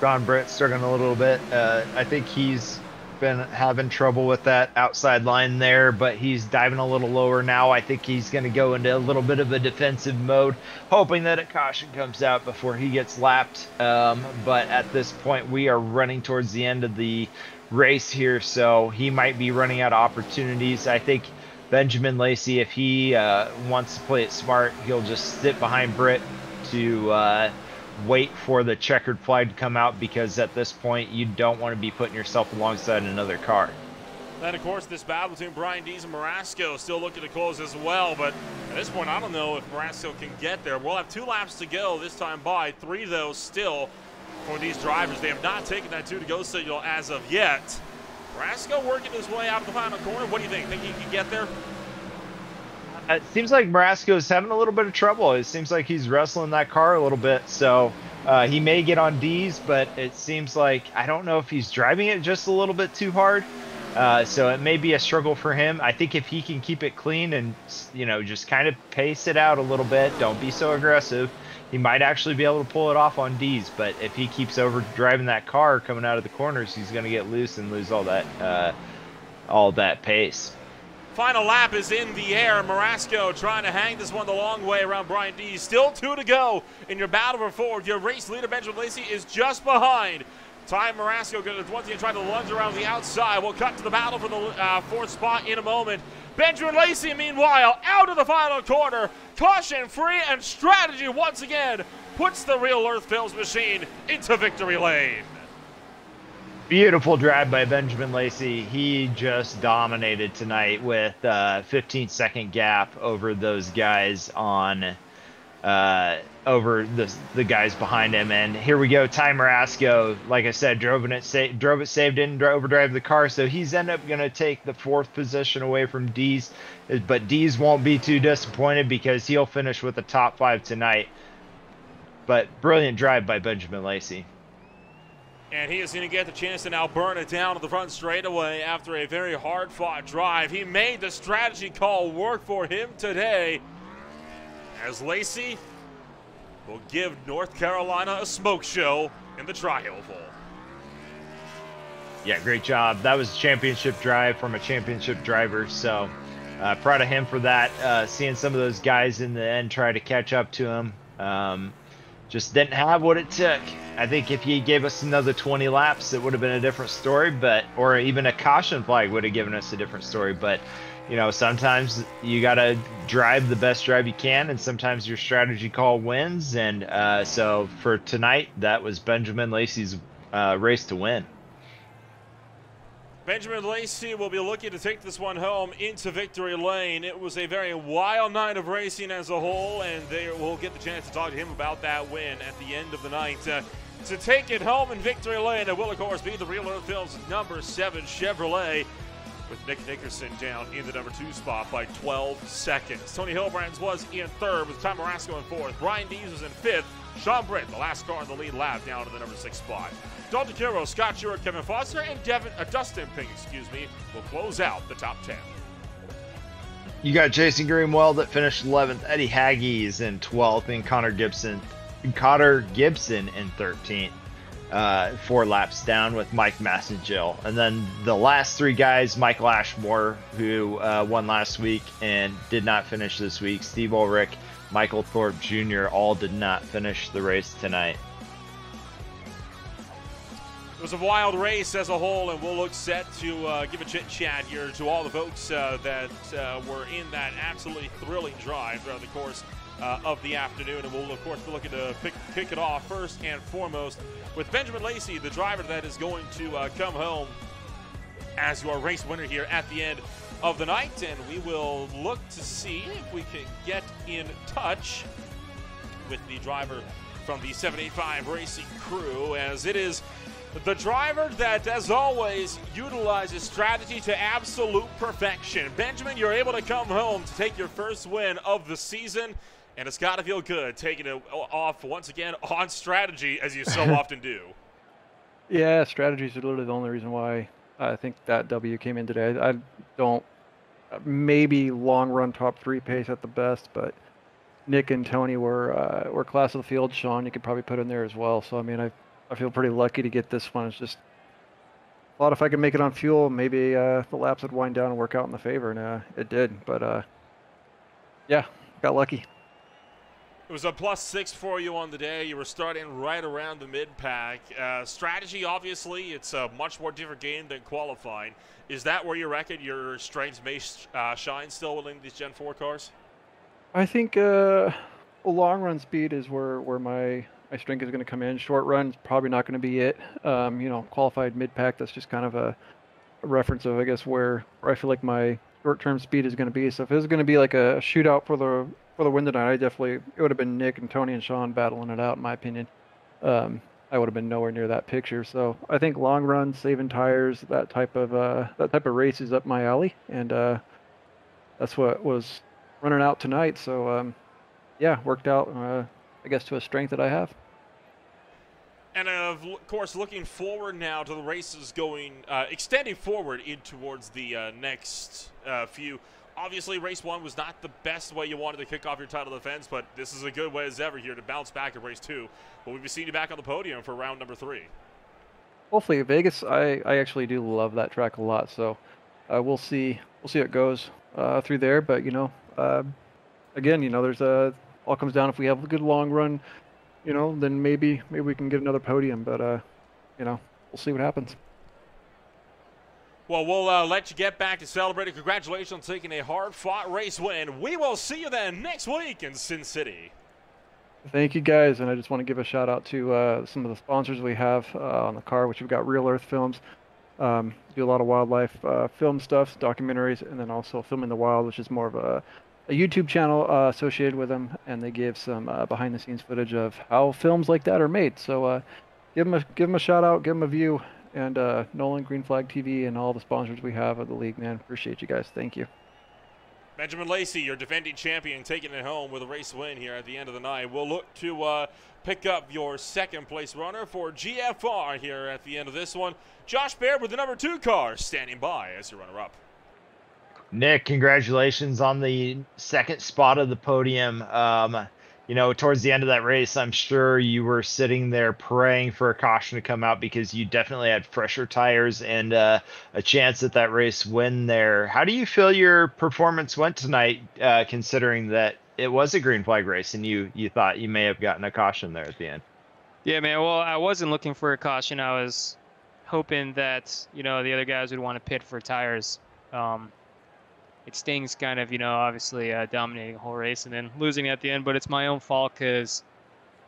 Ron Britt struggling a little bit. Uh, I think he's been having trouble with that outside line there, but he's diving a little lower now. I think he's going to go into a little bit of a defensive mode, hoping that a caution comes out before he gets lapped. Um, but at this point, we are running towards the end of the race here, so he might be running out of opportunities. I think Benjamin Lacey, if he uh, wants to play it smart, he'll just sit behind Britt to. Uh, wait for the checkered flag to come out because at this point you don't want to be putting yourself alongside another car. Then, of course, this battle between Brian Dees and Marasco still looking to close as well. But at this point, I don't know if Marasco can get there. We'll have two laps to go this time by. Three, though, still for these drivers. They have not taken that two to go signal as of yet. Marasco working his way out of the final corner. What do you think? Think he can get there? It seems like Marasco is having a little bit of trouble. It seems like he's wrestling that car a little bit. So uh, he may get on Dees, but it seems like I don't know if he's driving it just a little bit too hard. Uh, so it may be a struggle for him. I think if he can keep it clean and you know just kind of pace it out a little bit, don't be so aggressive. He might actually be able to pull it off on Dees, but if he keeps over driving that car coming out of the corners, he's going to get loose and lose all that uh, all that pace. Final lap is in the air. Marasco trying to hang this one the long way around Brian Dees Still two to go in your battle for fourth. Your race leader, Benjamin Lacey, is just behind. Ty Marasco going to 20 and try to lunge around the outside. We'll cut to the battle for the uh, fourth spot in a moment. Benjamin Lacey, meanwhile, out of the final corner. Caution free and strategy once again puts the real Earth Films machine into victory lane. Beautiful drive by Benjamin Lacey. He just dominated tonight with a uh, 15 second gap over those guys on uh, over the the guys behind him. And here we go, Ty Marasco. Like I said, drove it, sa- drove it, saved, didn't overdrive the car, so he's end up going to take the fourth position away from Dees. But Dees won't be too disappointed because he'll finish with the top five tonight. But brilliant drive by Benjamin Lacey. And he is going to get the chance to now burn it down to the front straightaway after a very hard fought drive. He made the strategy call work for him today as Lacey will give North Carolina a smoke show in the Tri-Oval. Yeah, great job. That was a championship drive from a championship driver. So uh, proud of him for that. Uh, seeing some of those guys in the end try to catch up to him. Um, just didn't have what it took. I think if he gave us another 20 laps, it would have been a different story. But or even a caution flag would have given us a different story. But you know, sometimes you got to drive the best drive you can, and sometimes your strategy call wins. And uh, so for tonight, that was Benjamin Lacey's uh, race to win. Benjamin Lacey will be looking to take this one home into victory lane. It was a very wild night of racing as a whole, and they will get the chance to talk to him about that win at the end of the night. Uh, to take it home in victory lane, it will, of course, be the Real Earth Films number seven Chevrolet with Nick Nickerson down in the number two spot by 12 seconds. Tony Hilbrands was in third with Tom Marasco in fourth. Brian Dees was in fifth. Sean Britt, the last car in the lead lap, down to the number six spot. Dalton Kilrow, Scott Schuer, Kevin Foster, and Devin, uh, Dustin Ping, excuse me, will close out the top 10. You got Jason Greenwell that finished 11th, Eddie Haggy's in 12th, and Connor Gibson, Connor Gibson in 13th uh, four laps down with Mike Massengill. And then the last three guys, Michael Ashmore, who uh, won last week and did not finish this week, Steve Ulrich, Michael Thorpe Jr., all did not finish the race tonight. It was a wild race as a whole, and we'll look set to uh, give a chit chat here to all the folks uh, that uh, were in that absolutely thrilling drive throughout the course uh, of the afternoon. And we'll, of course, be looking to pick, kick it off first and foremost with Benjamin Lacey, the driver that is going to uh, come home as your race winner here at the end of the night. And we will look to see if we can get in touch with the driver from the 785 Racing crew, as it is the driver that, as always, utilizes strategy to absolute perfection. Benjamin, you're able to come home to take your first win of the season and it's got to feel good taking it off once again on strategy as you so [laughs] often do. Yeah, strategies are literally the only reason why I think that W came in today. I don't maybe long run top three pace at the best, but Nick and Tony were uh, were class of the field. Sean, you could probably put in there as well. So I mean, I I feel pretty lucky to get this one. It's just thought if I could make it on fuel, maybe uh, the laps would wind down and work out in the favor, and uh, it did. But uh, yeah, got lucky. It was a plus six for you on the day. You were starting right around the mid pack. Uh, strategy, obviously, it's a much more different game than qualifying. Is that where you reckon your strengths may uh, shine still within these Gen 4 cars? I think uh, long run speed is where, where my, my strength is going to come in. Short run is probably not going to be it. Um, you know, qualified mid pack, that's just kind of a, a reference of, I guess, where, where I feel like my short term speed is going to be. So if it's going to be like a shootout for the for the win tonight, I definitely it would have been Nick and Tony and Sean battling it out, in my opinion. Um, I would have been nowhere near that picture. So I think long run, saving tires, that type of uh, that type of race is up my alley, and uh, that's what was running out tonight. So um, yeah, worked out. Uh, I guess to a strength that I have. And of course, looking forward now to the races going, uh, extending forward in towards the uh, next uh, few obviously race one was not the best way you wanted to kick off your title defense, but this is a good way as ever here to bounce back in race two. But we've seen you back on the podium for round number three. Hopefully, Vegas. I, I actually do love that track a lot, so uh, we'll see we'll see how it goes uh, through there. But you know, uh, again, you know, there's a all comes down if we have a good long run, you know, then maybe maybe we can get another podium. But uh, you know, we'll see what happens. Well, we'll uh, let you get back to celebrating. Congratulations on taking a hard fought race win. We will see you then next week in Sin City. Thank you guys, and I just want to give a shout out to uh, some of the sponsors we have uh, on the car, which we've got Real Earth Films. Um, do a lot of wildlife uh, film stuff, documentaries, and then also Filming the Wild, which is more of a, a YouTube channel uh, associated with them, and they give some uh, behind-the-scenes footage of how films like that are made. So give them a give them a shout out, give them a view, and Nolan Green Flag TV and all the sponsors we have of the league, man. Appreciate you guys. Thank you. Benjamin Lacey, your defending champion, taking it home with a race win here at the end of the night. We'll look to uh, pick up your second place runner for GFR here at the end of this one. Josh Baird with the number two car standing by as your runner up. Nick, congratulations on the second spot of the podium. Um, you know, towards the end of that race, I'm sure you were sitting there praying for a caution to come out because you definitely had fresher tires and uh, a chance at that race win there. How do you feel your performance went tonight, uh, considering that it was a green flag race and you you thought you may have gotten a caution there at the end? Yeah, man. Well, I wasn't looking for a caution. I was hoping that you know the other guys would want to pit for tires. Um, it stings kind of, you know, obviously uh, dominating the whole race and then losing at the end, but it's my own fault because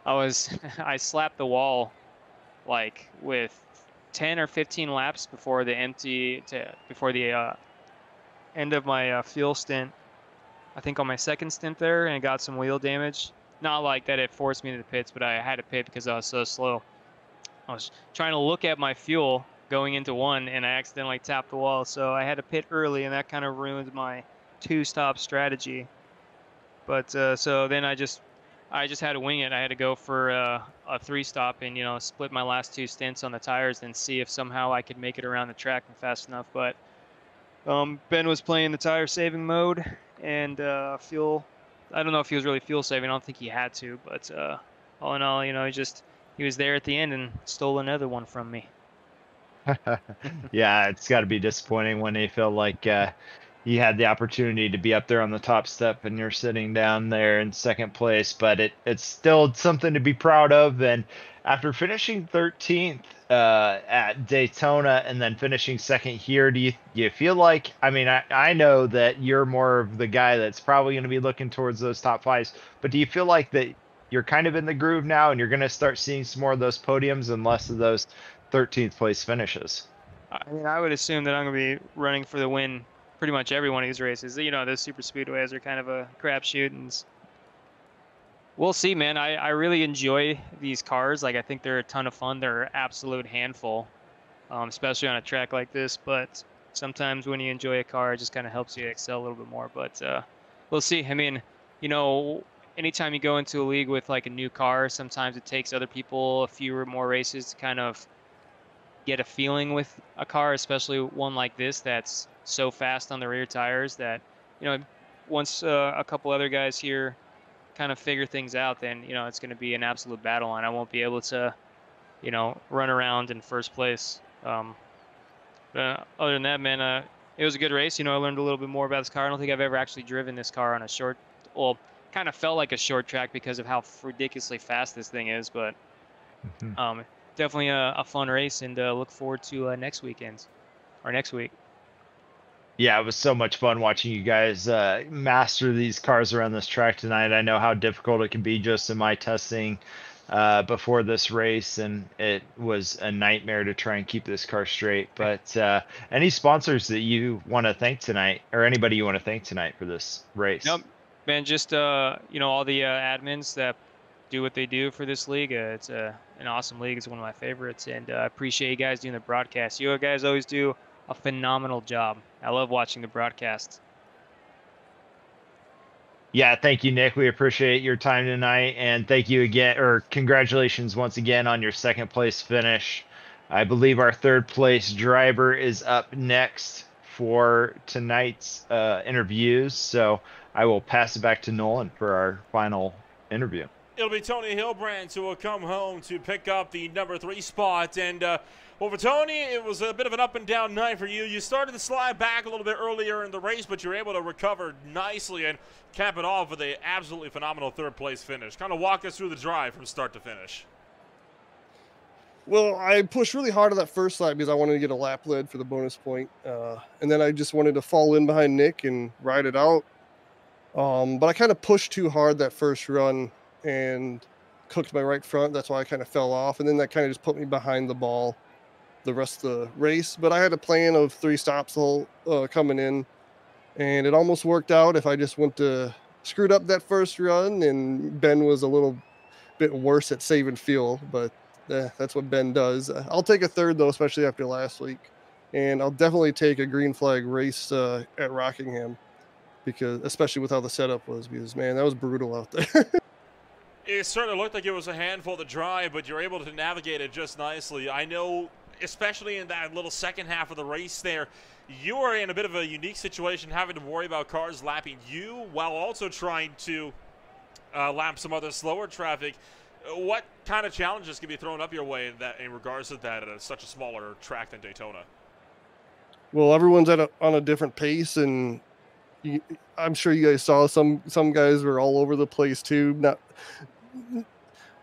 I was [laughs] I slapped the wall like with 10 or 15 laps before the empty to before the uh, end of my uh, fuel stint. I think on my second stint there and got some wheel damage. Not like that it forced me to the pits, but I had to pit because I was so slow. I was trying to look at my fuel going into one and I accidentally tapped the wall. So I had to pit early and that kind of ruined my two stop strategy. But uh, so then I just I just had to wing it. I had to go for uh, a three stop and you know split my last two stints on the tires and see if somehow I could make it around the track fast enough. But um, Ben was playing the tire saving mode and uh, fuel. I don't know if he was really fuel saving. I don't think he had to, but uh, all in all, you know, he just he was there at the end and stole another one from me. [laughs] yeah, it's got to be disappointing when they feel like uh, you had the opportunity to be up there on the top step and you're sitting down there in second place. But it it's still something to be proud of. And after finishing 13th uh, at Daytona and then finishing second here, do you you feel like? I mean, I I know that you're more of the guy that's probably going to be looking towards those top fives. But do you feel like that? You're kind of in the groove now, and you're going to start seeing some more of those podiums and less of those 13th place finishes. I mean, I would assume that I'm going to be running for the win pretty much every one of these races. You know, those super speedways are kind of a crapshoot, and we'll see, man. I, I really enjoy these cars. Like, I think they're a ton of fun. They're an absolute handful, um, especially on a track like this. But sometimes when you enjoy a car, it just kind of helps you excel a little bit more. But uh, we'll see. I mean, you know, anytime you go into a league with like a new car, sometimes it takes other people a few or more races to kind of get a feeling with a car, especially one like this that's so fast on the rear tires that, you know, once uh, a couple other guys here kind of figure things out, then, you know, it's going to be an absolute battle and I won't be able to, you know, run around in first place. Um, but uh, other than that, man, uh, it was a good race. You know, I learned a little bit more about this car. I don't think I've ever actually driven this car on a short, well, kind of felt like a short track because of how ridiculously fast this thing is, but mm-hmm. um, definitely a, a fun race, and uh, look forward to uh, next weekend or next week. Yeah, it was so much fun watching you guys uh, master these cars around this track tonight. I know how difficult it can be just in my testing uh, before this race, and it was a nightmare to try and keep this car straight. But uh, any sponsors that you want to thank tonight, or anybody you want to thank tonight for this race? Nope, man. Just uh, you know all the uh, admins that do what they do for this league. Uh, it's a an awesome league. It's one of my favorites, and uh, I appreciate you guys doing the broadcast. You guys always do a phenomenal job. I love watching the broadcast. Yeah, thank you, Nick. We appreciate your time tonight, and thank you again, or congratulations once again on your second place finish. I believe our third place driver is up next for tonight's uh, interviews, so I will pass it back to Nolan for our final interview it'll be Tony Hilbrand who will come home to pick up the number three spot. And uh, well, for Tony, it was a bit of an up and down night for you. You started to slide back a little bit earlier in the race, but you were able to recover nicely and cap it off with a absolutely phenomenal third place finish. Kind of walk us through the drive from start to finish. Well, I pushed really hard on that first lap because I wanted to get a lap lead for the bonus point. Uh, and then I just wanted to fall in behind Nick and ride it out. Um, but I kind of pushed too hard that first run and cooked my right front. That's why I kind of fell off, and then that kind of just put me behind the ball the rest of the race. But I had a plan of three stops whole uh, coming in, and it almost worked out. If I just went to screwed up that first run, and Ben was a little bit worse at saving fuel, but eh, that's what Ben does. I'll take a third though, especially after last week, and I'll definitely take a green flag race uh, at Rockingham because, especially with how the setup was, because man, that was brutal out there. [laughs] It certainly looked like it was a handful to drive, but you're able to navigate it just nicely. I know, especially in that little second half of the race there, you are in a bit of a unique situation having to worry about cars lapping you while also trying to uh, lap some other slower traffic. What kind of challenges can be thrown up your way in that in regards to that at such a smaller track than Daytona? well, everyone's at a, on a different pace, and you, I'm sure you guys saw some some guys were all over the place too. Not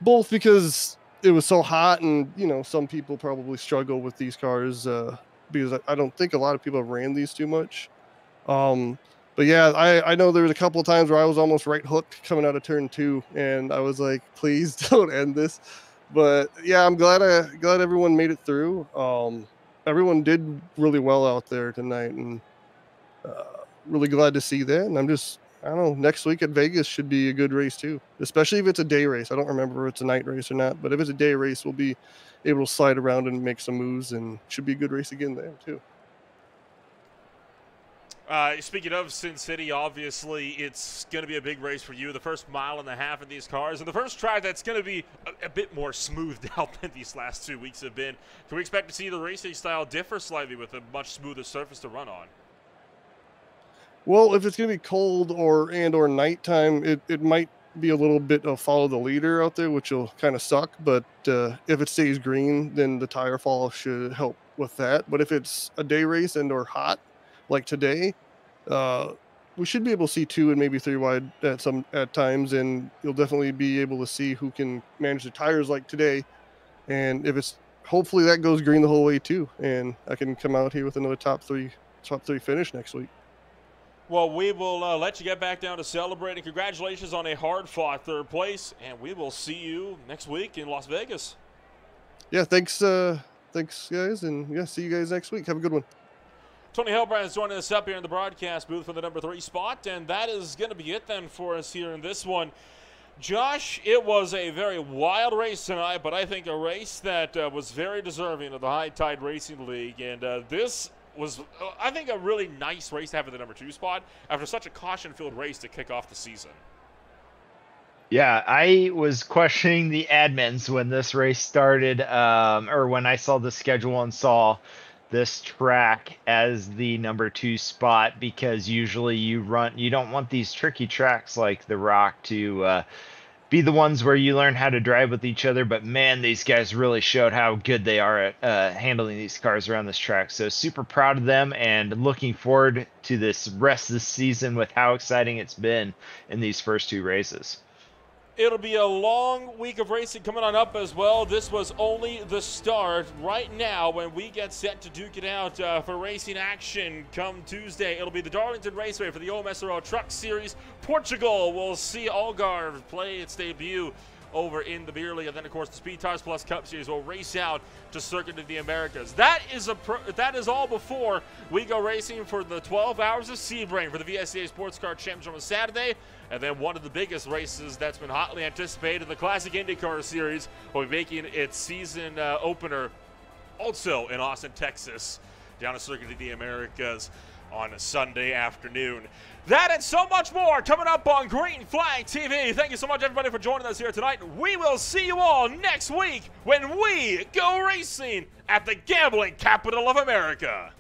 both because it was so hot, and you know some people probably struggle with these cars uh, because I, I don't think a lot of people have ran these too much. Um, but yeah, I, I know there was a couple of times where I was almost right hooked coming out of turn two, and I was like, [laughs] please don't end this. But yeah, I'm glad I glad everyone made it through. Um, everyone did really well out there tonight, and uh, really glad to see that. And I'm just I don't know. Next week at Vegas should be a good race too, especially if it's a day race. I don't remember if it's a night race or not, but if it's a day race, we'll be able to slide around and make some moves, and should be a good race again there too. Uh, speaking of Sin City, obviously it's going to be a big race for you. The first mile and a half of these cars, and the first track that's going to be a, a, bit more smoothed [laughs] out than these last two weeks have been. Can we expect to see the racing style differ slightly with a much smoother surface to run on? Well, if it's going to be cold or and or nighttime, it, it might be a little bit of follow the leader out there, which will kind of suck. But uh, if it stays green, then the tire fall should help with that. But if it's a day race and or hot, like today, uh, we should be able to see two and maybe three wide at some at times, and you'll definitely be able to see who can manage the tires like today. And if it's hopefully that goes green the whole way too, and I can come out here with another top three top three finish next week. Well, we will uh, let you get back down to celebrating. Congratulations on a hard fought third place, and we will see you next week in Las Vegas. Yeah, thanks, uh, thanks guys, and yeah, see you guys next week. Have a good one. Tony Hilbrand is joining us up here in the broadcast booth for the number three spot, and that is going to be it then for us here in this one. Josh, it was a very wild race tonight, but I think a race that uh, was very deserving of the High Tide Racing League, and uh, this was, uh, I think, a really nice race to have in the number two spot after such a caution-filled race to kick off the season. Yeah, I was questioning the admins when this race started, um, or when I saw the schedule and saw this track as the number two spot because usually you run you don't want these tricky tracks like the rock to uh, be the ones where you learn how to drive with each other but man these guys really showed how good they are at uh, handling these cars around this track. So super proud of them and looking forward to this rest of the season with how exciting it's been in these first two races It'll be a long week of racing coming on up as well. This was only the start. Right now, when we get set to duke it out uh, for racing action come Tuesday, it'll be the Darlington Raceway for the OMSRO Truck Series. Portugal will see Algarve play its debut over in the beer league, and then of course the Speed Tires Plus Cup Series will race out to Circuit of the Americas. That is a pro- that is all before we go racing for the 12 hours of Sebring for the VSCA Sports Car Championship on Saturday. And then one of the biggest races that's been hotly anticipated, the Classic IndyCar Series, will be making its season uh, opener also in Austin, Texas, down at Circuit of the Americas on a Sunday afternoon. That and so much more coming up on Green Flag TV. Thank you so much, everybody, for joining us here tonight. We will see you all next week when we go racing at the gambling capital of America.